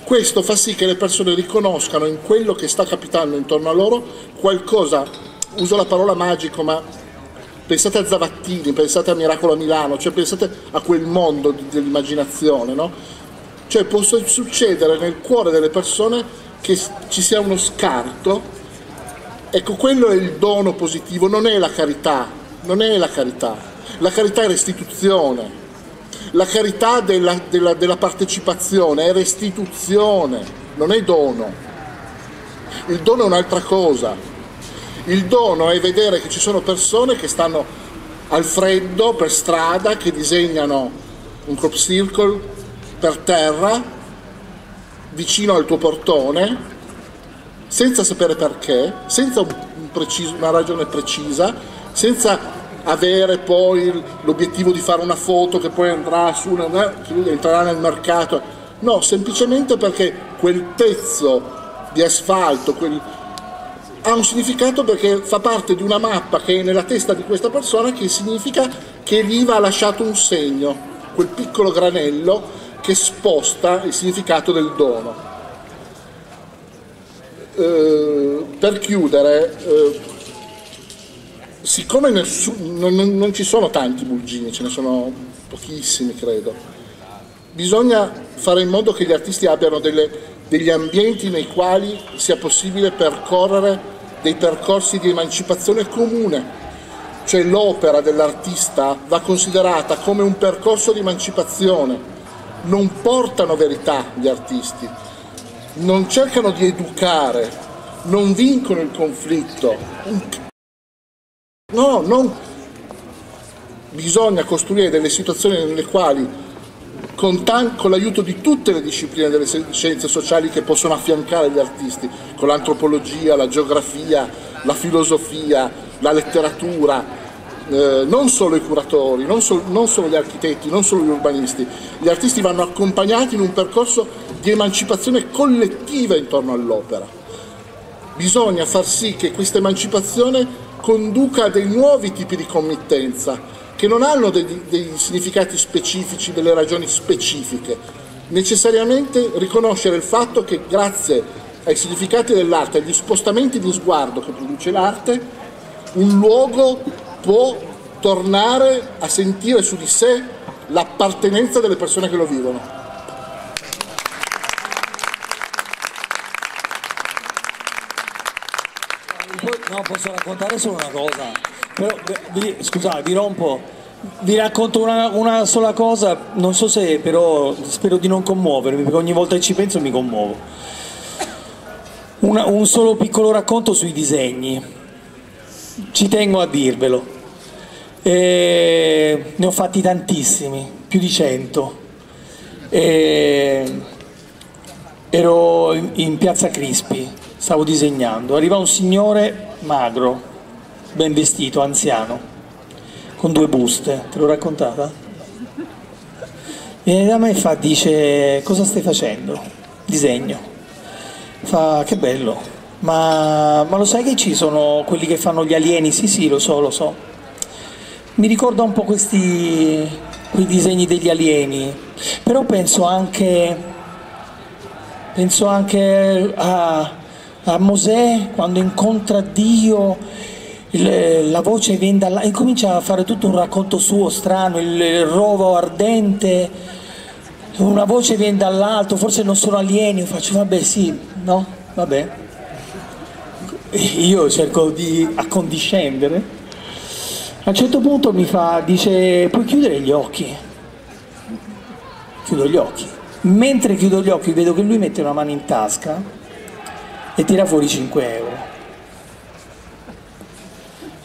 Questo fa sì che le persone riconoscano in quello che sta capitando intorno a loro qualcosa, uso la parola magico, ma pensate a Zavattini, pensate a Miracolo a Milano, cioè pensate a quel mondo dell'immaginazione, no? Cioè può succedere nel cuore delle persone che ci sia uno scarto Ecco, quello è il dono positivo, non è la carità, non è la carità. La carità è restituzione, la carità della, della, della partecipazione è restituzione. non è dono. Il dono è un'altra cosa. Il dono è vedere che ci sono persone che stanno al freddo per strada, che disegnano un crop circle per terra, vicino al tuo portone, senza sapere perché, senza un preciso- una ragione precisa, senza avere poi l'obiettivo di fare una foto che poi andrà su una, entrerà nel mercato. No, semplicemente perché quel pezzo di asfalto quel, ha un significato perché fa parte di una mappa che è nella testa di questa persona che significa che l'IVA ha lasciato un segno, quel piccolo granello che sposta il significato del dono. Eh, per chiudere, eh, siccome non, non- non ci sono tanti bulgini, ce ne sono pochissimi credo, bisogna fare in modo che gli artisti abbiano delle- degli ambienti nei quali sia possibile percorrere dei percorsi di emancipazione comune, cioè l'opera dell'artista va considerata come un percorso di emancipazione, non portano verità gli artisti, non cercano di educare, non vincono il conflitto. No, non... bisogna costruire delle situazioni nelle quali con, con l'aiuto di tutte le discipline delle scienze sociali che possono affiancare gli artisti, con l'antropologia, la geografia, la filosofia, la letteratura, eh, non solo i curatori, non, sol- non solo gli architetti, non solo gli urbanisti, gli artisti vanno accompagnati in un percorso di emancipazione collettiva intorno all'opera. Bisogna far sì che questa emancipazione conduca a dei nuovi tipi di committenza, che non hanno dei, dei significati specifici, delle ragioni specifiche. Necessariamente riconoscere il fatto che grazie ai significati dell'arte, agli spostamenti di sguardo che produce l'arte, un luogo può tornare a sentire su di sé l'appartenenza delle persone che lo vivono. No, posso raccontare solo una cosa. Però, vi- scusate, vi rompo. Vi racconto una, una sola cosa, non so se però spero di non commuovermi, perché ogni volta che ci penso mi commuovo. Una- un solo piccolo racconto sui disegni. Ci tengo a dirvelo. E ne ho fatti tantissimi, più di cento. E ero in, piazza Crispi, stavo disegnando. Arriva un signore magro, ben vestito, anziano, con due buste. Te l'ho raccontata? Viene da me e fa, dice, cosa stai facendo? Disegno. Fa, che bello. Ma, ma lo sai che ci sono quelli che fanno gli alieni? Sì, sì, lo so, lo so. Mi ricorda un po' questi quei disegni degli alieni, però penso anche, penso anche a, a Mosè quando incontra Dio, il- la voce viene da là, e comincia a fare tutto un racconto suo strano, il, il rovo ardente, una voce viene dall'alto, forse non sono alieni, io faccio vabbè sì, no, vabbè. Io cerco di accondiscendere. A un certo punto mi fa, dice, puoi chiudere gli occhi? Chiudo gli occhi. Mentre chiudo gli occhi vedo che lui mette una mano in tasca e tira fuori 5 euro.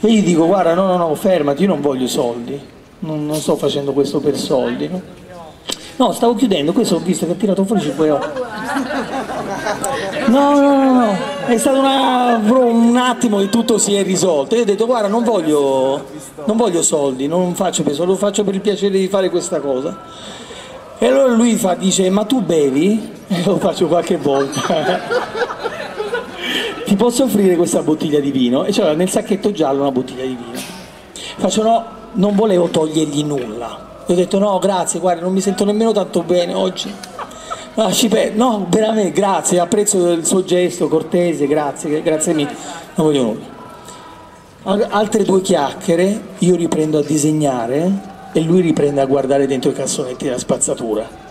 E gli dico, guarda, no, no, no, fermati, io non voglio soldi, non, non sto facendo questo per soldi. No? No, stavo chiudendo, questo ho visto che ha tirato fuori 5 euro. No, no, no, no, è stato una- un attimo e tutto si è risolto. Io ho detto, guarda, non voglio, non voglio soldi, non faccio per soldi, lo faccio per il piacere di fare questa cosa. E allora lui fa, dice, ma tu bevi? E lo faccio qualche volta. Ti posso offrire questa bottiglia di vino? E c'era nel sacchetto giallo una bottiglia di vino. Faccio no, non volevo togliergli nulla. Gli ho detto no, grazie, guarda, non mi sento nemmeno tanto bene oggi. Lasci per... No, veramente, grazie, apprezzo il suo gesto cortese, grazie, grazie mille. Non voglio nulla. Al- Altre due chiacchiere, io riprendo a disegnare e lui riprende a guardare dentro i cassonetti della spazzatura.